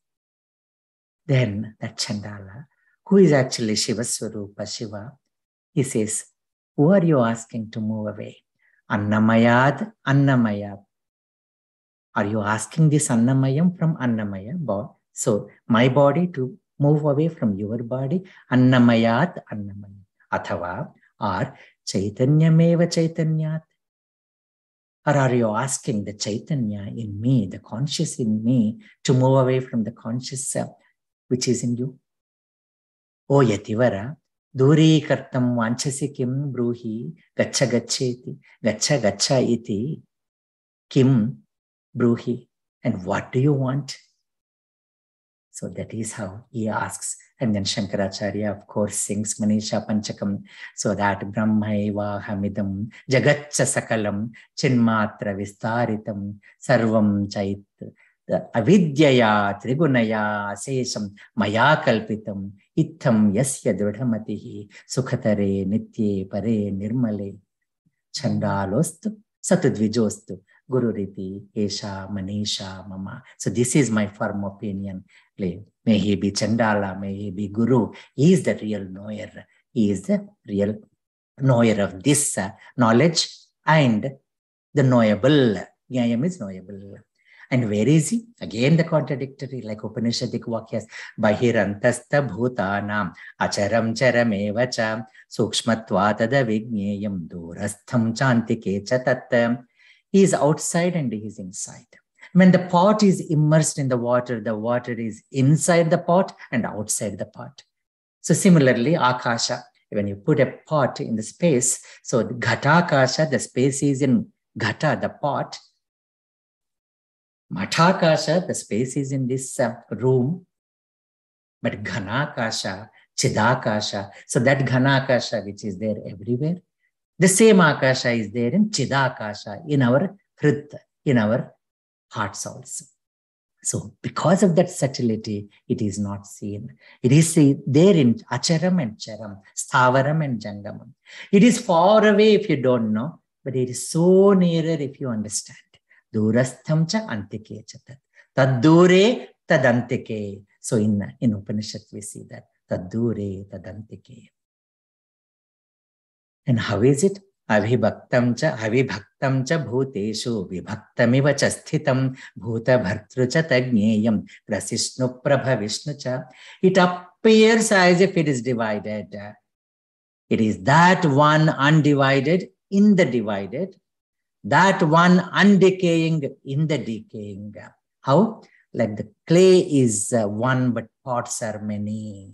Then that Chandala, who is actually Shiva Swarupa, Shiva, he says, Who are you asking to move away? Annamayad, Annamayad. Are you asking this Annamayam from Annamaya? So my body to move away from your body, Annamayat, Annamaya. Athava, or Chaitanyameva Chaitanyat. Or are you asking the Chaitanya in me, the conscious in me, to move away from the conscious self which is in you? ఓ యతివర దూరీకర్తం వాంఛసి కిం బ్రూహి గచ్చ గచ్చేతి గచ్చ గచ్చ ఇది కిం బ్రూహి and what do you want so that is how he asks And then Shankaracharya, of course, sings Manisha Panchakam so that Brahmaiva Hamidam Jagatcha Sakalam Chinmatra Vistaritam Sarvam Chait avidyaya trigunaya sesham maya kalpitam ittham yasya dridhamatihi sukhatare nitye pare nirmale chandalostu satudvijostu guru riti esha manisha mama so this is my firm opinion may he be chandala may he be guru he is the real knower he is the real knower of this uh, knowledge and the knowable Nyayam is knowable and where is he? Again, the contradictory, like Upanishadic Vakyas. Bahirantasta bhutanam acharam charamevacha sukshmatvatada vigneyam durastham chantike chatat. He is outside and he is inside. When the pot is immersed in the water, the water is inside the pot and outside the pot. So similarly, Akasha, when you put a pot in the space, so the Ghatakasha, the space is in Ghata, the pot, Mathakasha, the space is in this uh, room, but Ghanakasha, Chidakasha, so that Ghanakasha which is there everywhere, the same Akasha is there in Chidakasha, in our Hrit, in our hearts also. So, because of that subtlety, it is not seen. It is there in Acharam and Charam, Sthavaram and Jangamam. It is far away if you don't know, but it is so nearer if you understand. दूरस्थम च अंतिके तदूरे तत् तद्दूरे तदंतिके so, in in upanishad we see that tadure tadantike and how is it? अभिभक्तं च, अविभक्तं च भूतेषु, विभक्तमिव च स्थितं भूतभर्तृ च तज्ञेयं ग्रसिष्णु प्रभविष्णु च। It appears as if it is divided it is that one undivided in the divided that one undecaying in the decaying. How? Like the clay is uh, one, but pots are many.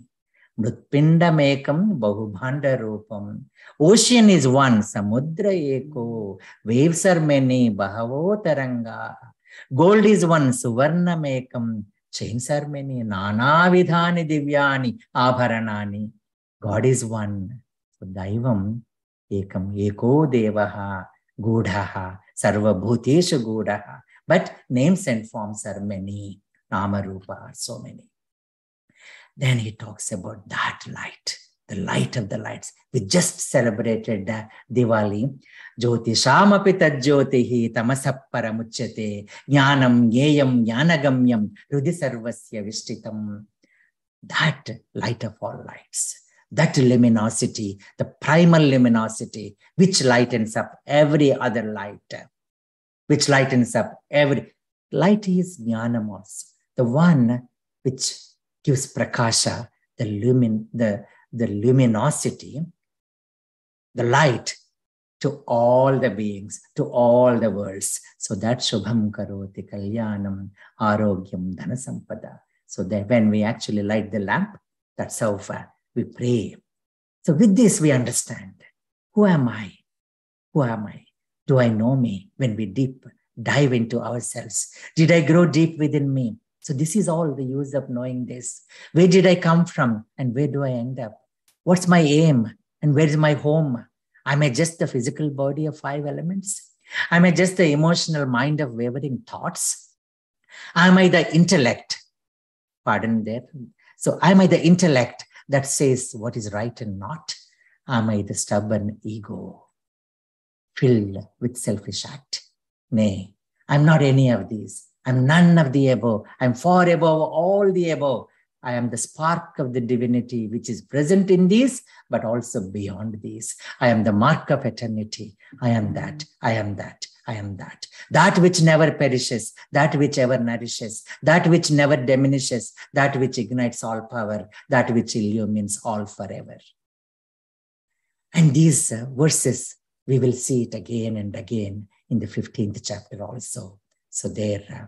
Mrutpindamekam bahubhanda rupam. Ocean is one, samudra eko. Waves are many, bahavo taranga. Gold is one, suvarnamekam. Chains are many, nana vidhani divyani, abharanani. God is one. So daivam ekam, eko devaha. Gudhaha, Sarvabhutesha Gudhaha. But names and forms are many. Nama Rupa are so many. Then he talks about that light, the light of the lights. We just celebrated uh, Diwali. Jyoti Shamapi Tajyotihi Tamasappara Muchyate Jnanam Nyeyam Jnanagamyam Rudi Sarvasya Vishtitam. That light of all lights that luminosity, the primal luminosity, which lightens up every other light, which lightens up every light is jnanam also, the one which gives prakasha, the lumin, the, the luminosity, the light to all the beings, to all the worlds. So that Shubham Karoti Kalyanam Arogyam Dhanasampada. So that when we actually light the lamp, that's how far we pray. So with this, we understand who am I? Who am I? Do I know me when we deep dive into ourselves? Did I grow deep within me? So this is all the use of knowing this. Where did I come from and where do I end up? What's my aim? And where is my home? Am I just the physical body of five elements? Am I just the emotional mind of wavering thoughts? Am I the intellect? Pardon there. So, am I the intellect that says what is right and not? Am I the stubborn ego filled with selfish act? Nay, I'm not any of these. I'm none of the above. I'm far above all the above. I am the spark of the divinity which is present in these, but also beyond these. I am the mark of eternity. I am that. I am that. I am that. That which never perishes, that which ever nourishes, that which never diminishes, that which ignites all power, that which illumines all forever. And these uh, verses, we will see it again and again in the 15th chapter also. So there, uh,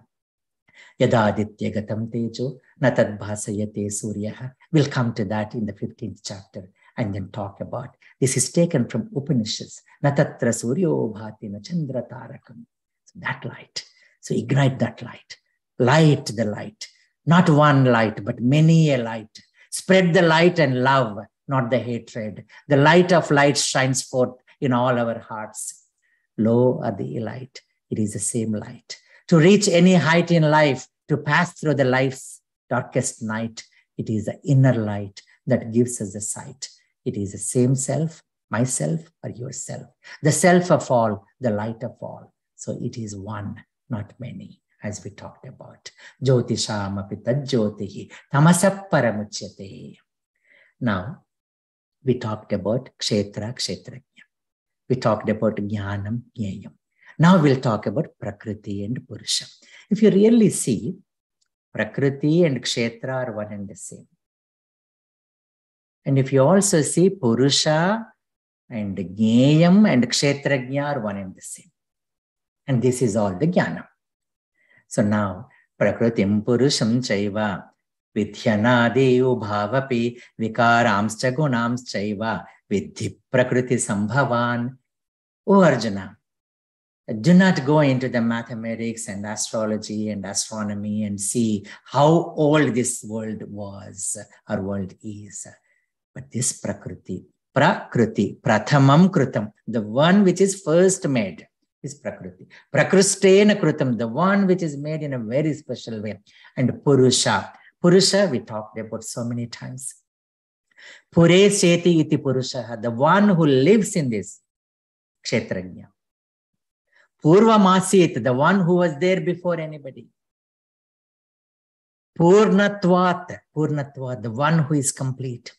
Yadaditya tejo natad bhasayate surya. We'll come to that in the 15th chapter and then talk about. This is taken from Upanishads. Natatra suryo bhati na chandra tarakam. So that light. So ignite that light. Light the light. Not one light, but many a light. Spread the light and love, not the hatred. The light of light shines forth in all our hearts. Lo are the light. It is the same light. To reach any height in life, to pass through the life's darkest night, it is the inner light that gives us the sight. It is the same self, myself or yourself, the self of all, the light of all. So it is one, not many, as we talked about. Jyotishamapi tajyotihi tamasap paramuchyate. Now, we talked about kshetra, kshetrajna. We talked about jnanam, jnayam. Now we'll talk about Prakriti and Purusha. If you really see, Prakriti and Kshetra are one and the same. And if you also see Purusha and Jnayam and Kshetrajna are one and the same. And this is all the Jnanam. So now, Prakritim Purusham Chaiva Vidhyanadeu Bhavapi Vikaramscha Gunamschaiva Vidhi Prakriti Sambhavan. O Arjuna, do not go into the mathematics and astrology and astronomy and see how old this world was or world is. But this Prakriti, Prakriti, Prathamam Krutam, the one which is first made is Prakriti. Prakristena Krutam, the one which is made in a very special way. And Purusha. Purusha, we talked about so many times. Pure iti Purusha, the one who lives in this Kshetrajna. Purvamasit, the one who was there before anybody. Purnatvat, Purnatvat, the one who is complete.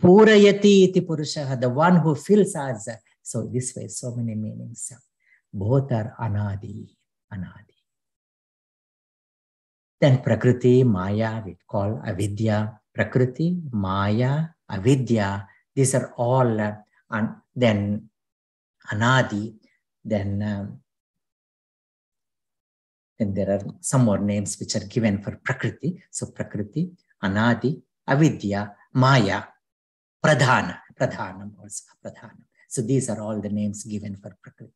Purayati iti Purusha, the one who fills us. So this way, so many meanings. Both are anadi, anadi. Then Prakriti, Maya, we call Avidya. Prakriti, Maya, Avidya, these are all, uh, and then Anadi, then um, then there are some more names which are given for Prakriti. So Prakriti, Anadi, Avidya, Maya, Pradhana, Pradhanam also, Pradhanam. So these are all the names given for Prakriti.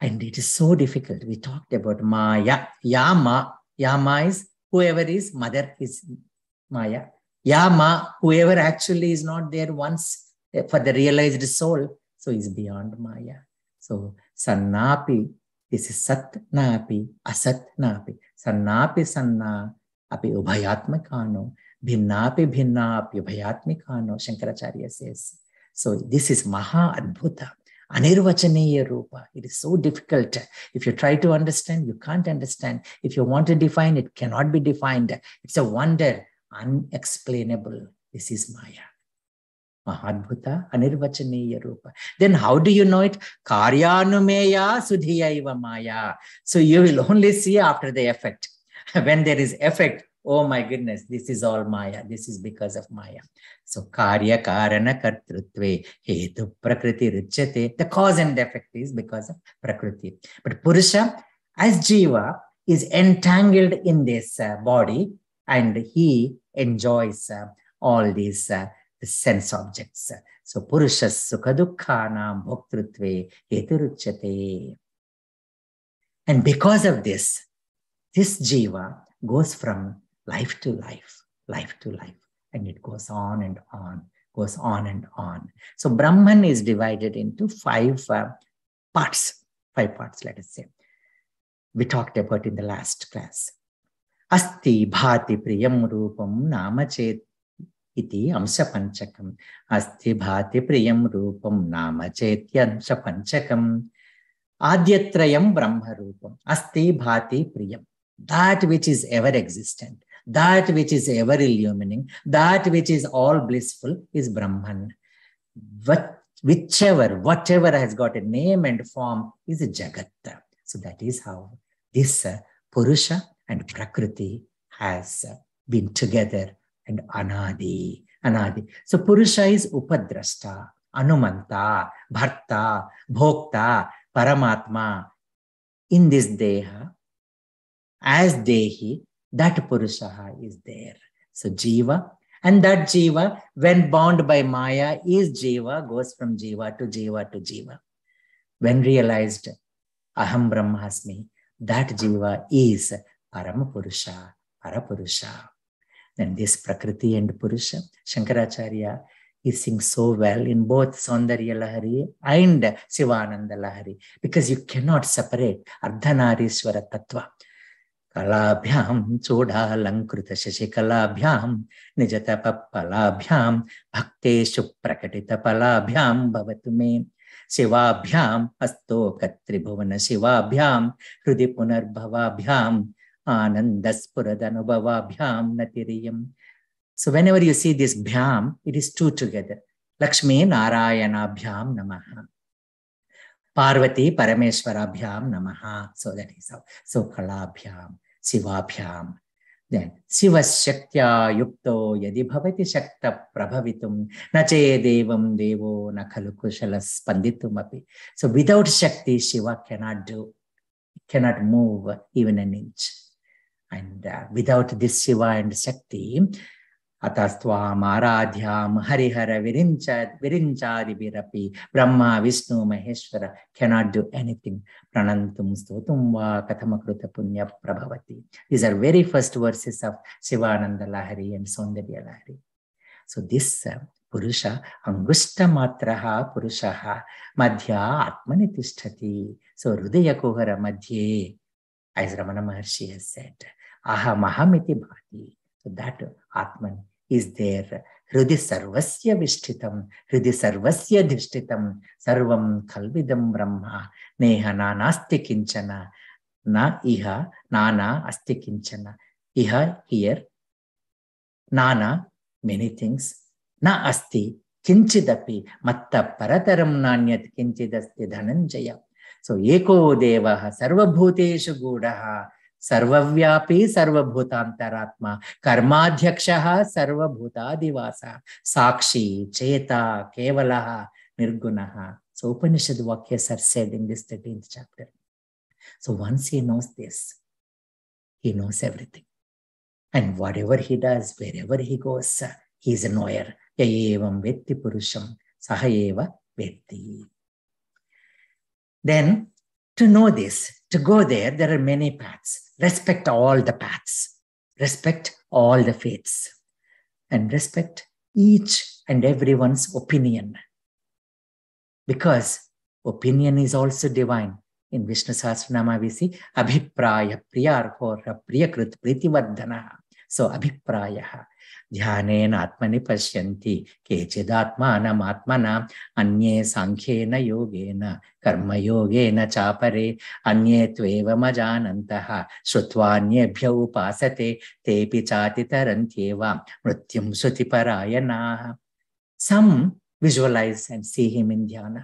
And it is so difficult. We talked about Maya, Yama, Yama is whoever is, mother is Maya. Yama, whoever actually is not there once eh, for the realized soul, so is beyond Maya. So Sannapi this is Satnapi, Asatnapi. Sannapi Sanna api Ubhayatmakano. Api Ubhayatmikano. Shankaracharya says. So this is Maha Adbhuta. Anirvachaniya Rupa. It is so difficult. If you try to understand, you can't understand. If you want to define, it cannot be defined. It's a wonder, unexplainable. This is Maya. Mahadbhuta Anirvachaniya Rupa. Then how do you know it? Karyanumeya Sudhiyaiva Maya. So you will only see after the effect. when there is effect, oh my goodness, this is all Maya. This is because of Maya. So Karya Karana Kartrutve Hetu Prakriti Richate. The cause and effect is because of Prakriti. But Purusha, as Jiva, is entangled in this uh, body and he enjoys uh, all these uh, sense objects. So Purusha Sukadukhanam Bhoktrutve Heturuchate. And because of this, this jiva goes from life to life, life to life, and it goes on and on, goes on and on. So Brahman is divided into five uh, parts, five parts, let us say. We talked about in the last class. Asti bhati priyam iti amsa panchakam. Asti bhati priyam rupam nama amsa panchakam. Adyatrayam brahma rupam. Asti bhati priyam. That which is ever existent that which is ever illumining, that which is all blissful is Brahman. But whichever, whatever has got a name and form is a Jagat. So that is how this uh, Purusha and Prakriti has uh, been together and Anadi. Anadi. So Purusha is Upadrasta, Anumanta, Bharta, Bhokta, Paramatma. In this Deha, as Dehi, that Purusha is there. So Jiva, and that Jiva, when bound by Maya, is Jiva, goes from Jiva to Jiva to Jiva. When realized Aham Brahmasmi, that Jiva is Paramapurusha, Parapurusha. Then this Prakriti and Purusha, Shankaracharya he sings so well in both Saundarya Lahari and Sivananda Lahari because you cannot separate Ardhanarishwara Tattva. कलाभ्यां चूडालंकृत शशिकलाभ्यां निजतप फलाभ्यां भक्तेषु प्रकटित फलाभ्यां भवतु मे। शिवाभ्यां हस्तोकत्रिभुवन शिवाभ्यां हृदि पुनर्भवाभ्यां आनन्दस्फुरदनुभवाभ्यां नतिरियं so whenever you see this bhyam it is two together Lakshmi नारायणाभ्यां नमः। पार्वती परमेश्वराभ्यां नमः। So that is so कलाभ्यां। शिवाभ्याम शिवशक्त्या युक्तो यदि भवति शक्त प्रभवितुं न चेदेवं देवो न खलु कुशल स्पन्दितुमपि so without shakti shiva cannot do cannot move even an inch and uh, without this shiva and అతస్వాం ఆరాధ్యాం హరిహర విరించ విరించాదిభిరపి Brahma Vishnu Maheshwara cannot do anything ప్రణంతుం స్తోతుం వా కథమకృత పుణ్య ప్రభవతి. These are very first verses of Shivananda Lahari and Saundarya Lahari so this purusha angushtha matra పురుష మధ్య ఆత్మని తిష్టతి సో హృదయ కుహర మధ్యే I Ramana Maharshi has said అహమహమితి భాతి so that atman is there. Hridi sarvasya vishtitam, hridi sarvasya dhishtitam, sarvam kalvidam brahma, neha nanasti kinchana, na iha nana asti kinchana. Iha here, nana, many things, na asti, kinchidapi, matta parataram nanyat kinchidasti dhananjaya. So, eko devaha sarvabhuteshu gudaha सर्वव्यापी सर्वभूतांतरात्मा, कर्माध्यक्ष सर्वभूतादिवास, साक्षी, चेता, केवल, निर्गुण. So Upanishad वाक्य sir said chapter so once he knows this he everything and whatever he does ever he goes he is Noire यम व्यक्ति पुरुषम सह एव वेत्ति then to know this to go there there are many paths respect all the paths, respect all the faiths, and respect each and everyone's opinion. Because opinion is also divine. In Vishnu Sahasranama, we see Abhipraya Priyarhora Priyakrit Pritivardhana. So Abhipraya ध्यान आत्मनि पश्य केचिदात्मात्म अन्े सांख्यन योगेन, कर्मयोगेन चापरे अन्े मजानत शुवाभ्य उपासते ते चातितर मृत्यु श्रुतिपरायना some visualise and see him in dhyana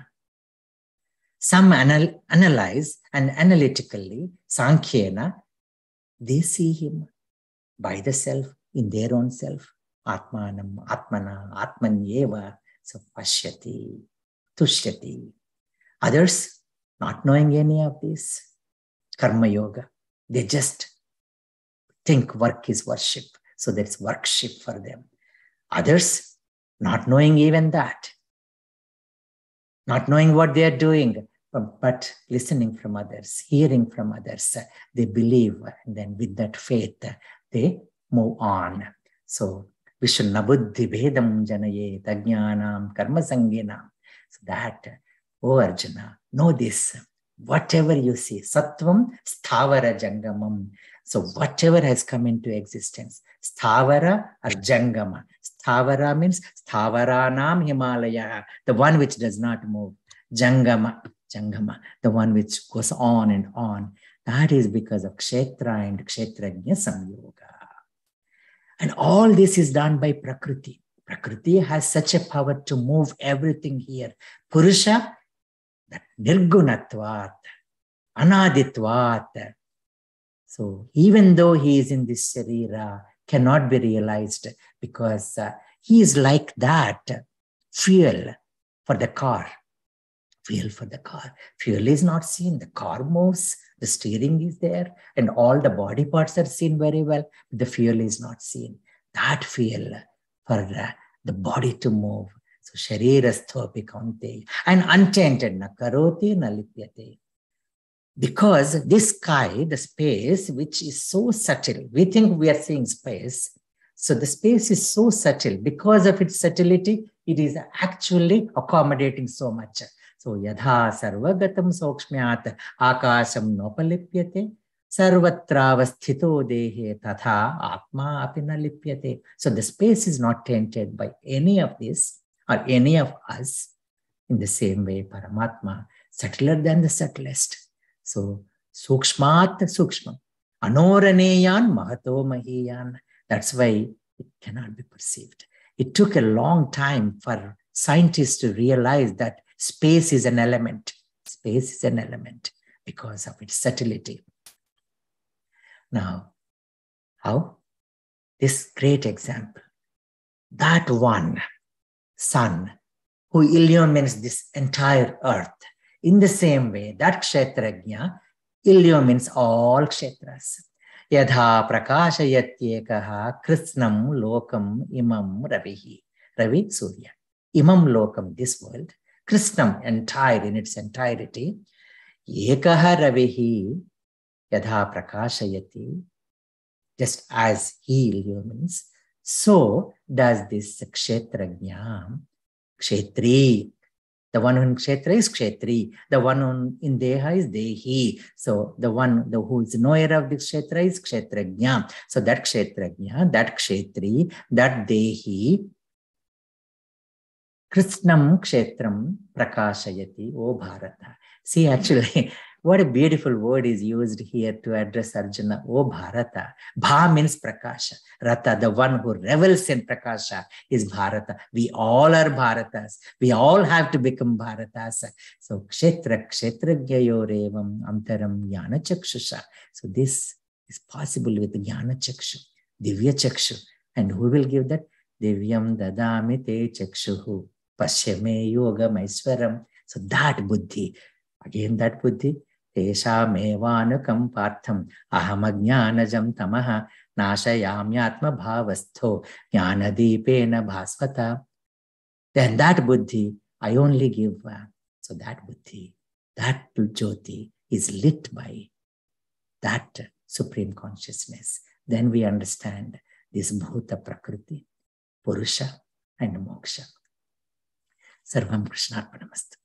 some analyse and analytically sankhyan the see him by the self in their own self. Atmanam, Atmana, Atmanyeva, so Tushyati. Others, not knowing any of this, Karma Yoga, they just think work is worship. So there's worship for them. Others, not knowing even that, not knowing what they are doing, but listening from others, hearing from others, they believe, and then with that faith, they move on. So Vishunabuddhi Vedam Janaye Tajnanam Karma Sanginam. So that, oh Arjuna, know this. Whatever you see, Sattvam Sthavara Jangamam. So whatever has come into existence, Sthavara or Jangama. Sthavara means Stavaranam Himalaya, the one which does not move. Jangama, Jangama, the one which goes on and on. That is because of Kshetra and Kshetrajna Samyoga. And all this is done by Prakriti. Prakriti has such a power to move everything here. Purusha, that Nirgunatvat, Anaditvat. So even though he is in this Sharira, cannot be realized because uh, he is like that fuel for the car. Fuel for the car. Fuel is not seen. The car moves, the steering is there, and all the body parts are seen very well. But the fuel is not seen. That fuel for uh, the body to move. So sharirasthopi kaunte and untainted na karoti na. Because this sky, the space, which is so subtle, we think we are seeing space. So the space is so subtle. Because of its subtlety, it is actually accommodating so much. So यथा सर्वगतम सौक्ष्म्यात आकाशम नोपलिप्यते, सर्वत्रावस्थित देहे तथा आत्मा अभी न लिप्यते। So the space is not tainted by any of this or any of us in the same way paramatma subtler than the subtlest so सूक्ष्मात् सूक्ष्म अनोरणेयान महतो महीयान that's why it cannot be perceived it took a long time for scientist to realise that space is an element. Space is an element because of its subtlety. Now, how? This great example. That one sun who illumines this entire earth in the same way, that kshetrajna illumines all kshetras. Yadha prakashayatyekaha krishnam lokam imam ravihi. Ravi, Surya. Imam lokam, this world. Krishnam, entire in its entirety. Ekaha ravihi yadha prakashayati. Just as he illumines, so does this kshetrajna, kshetri, the one in Kshetra is Kshetri. The one on, in Deha is Dehi. So the one the, who is knower of the Kshetra is Kshetrajna. So that Kshetrajna, that Kshetri, that Dehi, Krishnam Kshetram Prakashayati, O Bharata. See, actually, what a beautiful word is used here to address Arjuna. O Bharata. Bha means Prakasha. Rata, the one who revels in Prakasha, is Bharata. We all are Bharatas. We all have to become Bharatas. So, Kshetra, Kshetragyayorevam Antaram Jnana Chakshusha. So, this is possible with Jnana Chakshu, Divya Chakshu. And who will give that? Divyam Dadami Te Chakshuhu. Pashyame Yogam Aiswaram. So, that Buddhi. Again, that Buddhi. तेषामेवानुकं पार्थम् अहमज्ञानजं तमः नाशयाम्यात्मभावस्थो ज्ञानदीपेन भास्वता then that buddhi I only give uh, so that buddhi that jyoti is lit by that supreme consciousness then we understand this bhuta prakriti purusha and moksha sarvam krishnarpanamastu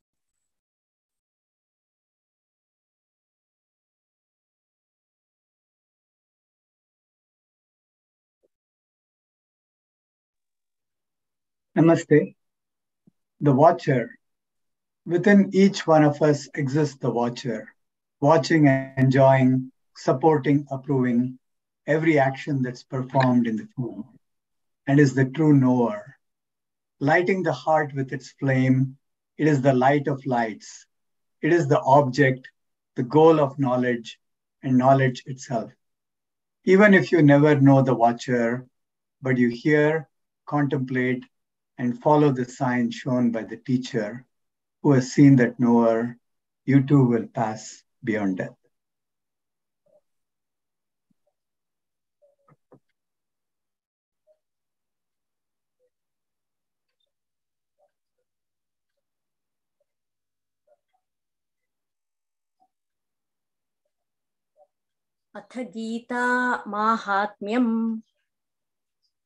Namaste. The watcher. Within each one of us exists the watcher, watching and enjoying, supporting, approving every action that's performed in the form, and is the true knower. Lighting the heart with its flame, it is the light of lights. It is the object, the goal of knowledge, and knowledge itself. Even if you never know the watcher, but you hear, contemplate, and follow the sign shown by the teacher who has seen that knower, you too will pass beyond death. अथ गीता माहात्म्यम्।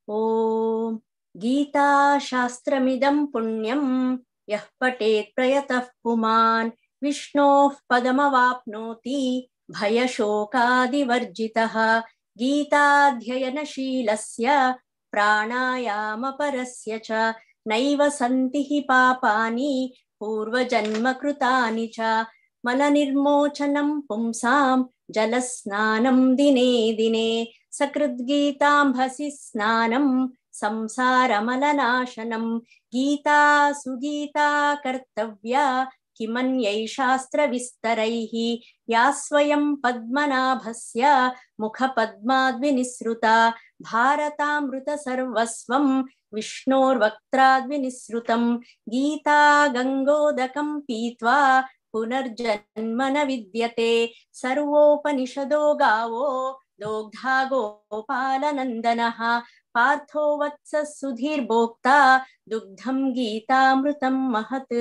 ॐ गीताशास्त्रमिदं पुण्यं यः पठेत् प्रयतः पुमान्। विष्णोः पदमवाप्नोति। भयशोकादिवर्जितः। गीताध्ययनशीलस्य प्राणायामपरस्य च। नैव सन्ति हि पापानि, पूर्वजन्मकृतानि च। मलनिर्मोचनं पुंसां जलस्नानं दिने दिने, सकृद्गीताम्भसि स्नानं, संसारमलनाशनं। गीता सुगीता कर्तव्या किमन्यै शास्त्रविस्तरैः या स्वयं पद्मनाभस्य, मुखपद्माद्विनिसृता। भारतामृतसर्वस्वं, विष्णोर्वक्त्राद्विनिसृतं। गीता गङ्गोदकं पीत्वा पुनर्जन्म न विद्यते सर्वोपनिषदो गावो दोग्धा गोपालनन्दनः पार्थो वत्सः सुधीर्भोक्ता दुग्धं गीतामृतं महत्।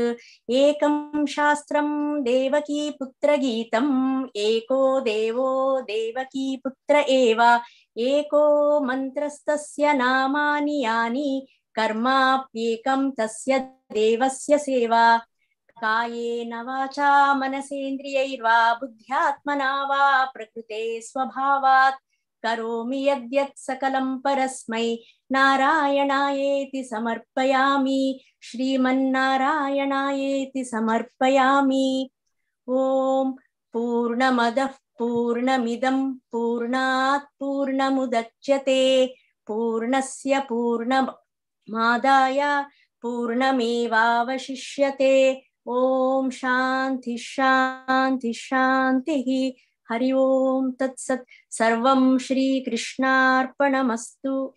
एकं शास्त्रं देवकीपुत्रगीतम् एको देवो देवकीपुत्र एव। एको मन्त्रस्तस्य नामानि यानि, कर्माप्येकं तस्य देवस्य सेवा। कायेन वाचा मनसेन्द्रियैर्वा बुद्ध्यात्मना वा प्रकृते स्वभावात्। करोमि यद्यत् सकलं परस्मै। नारायणायेति समर्पयामि। श्रीमन्नारायणायेति समर्पयामि। ॐ पूर्णमदः पूर्णमिदं पूर्णात् पूर्णमुदच्यते। पूर्णस्य पूर्णमादाय पूर्णमेवावशिष्यते। ओम शांति शांति शांति हरि ओम तत्सत। सर्वं श्री कृष्णार्पणमस्तु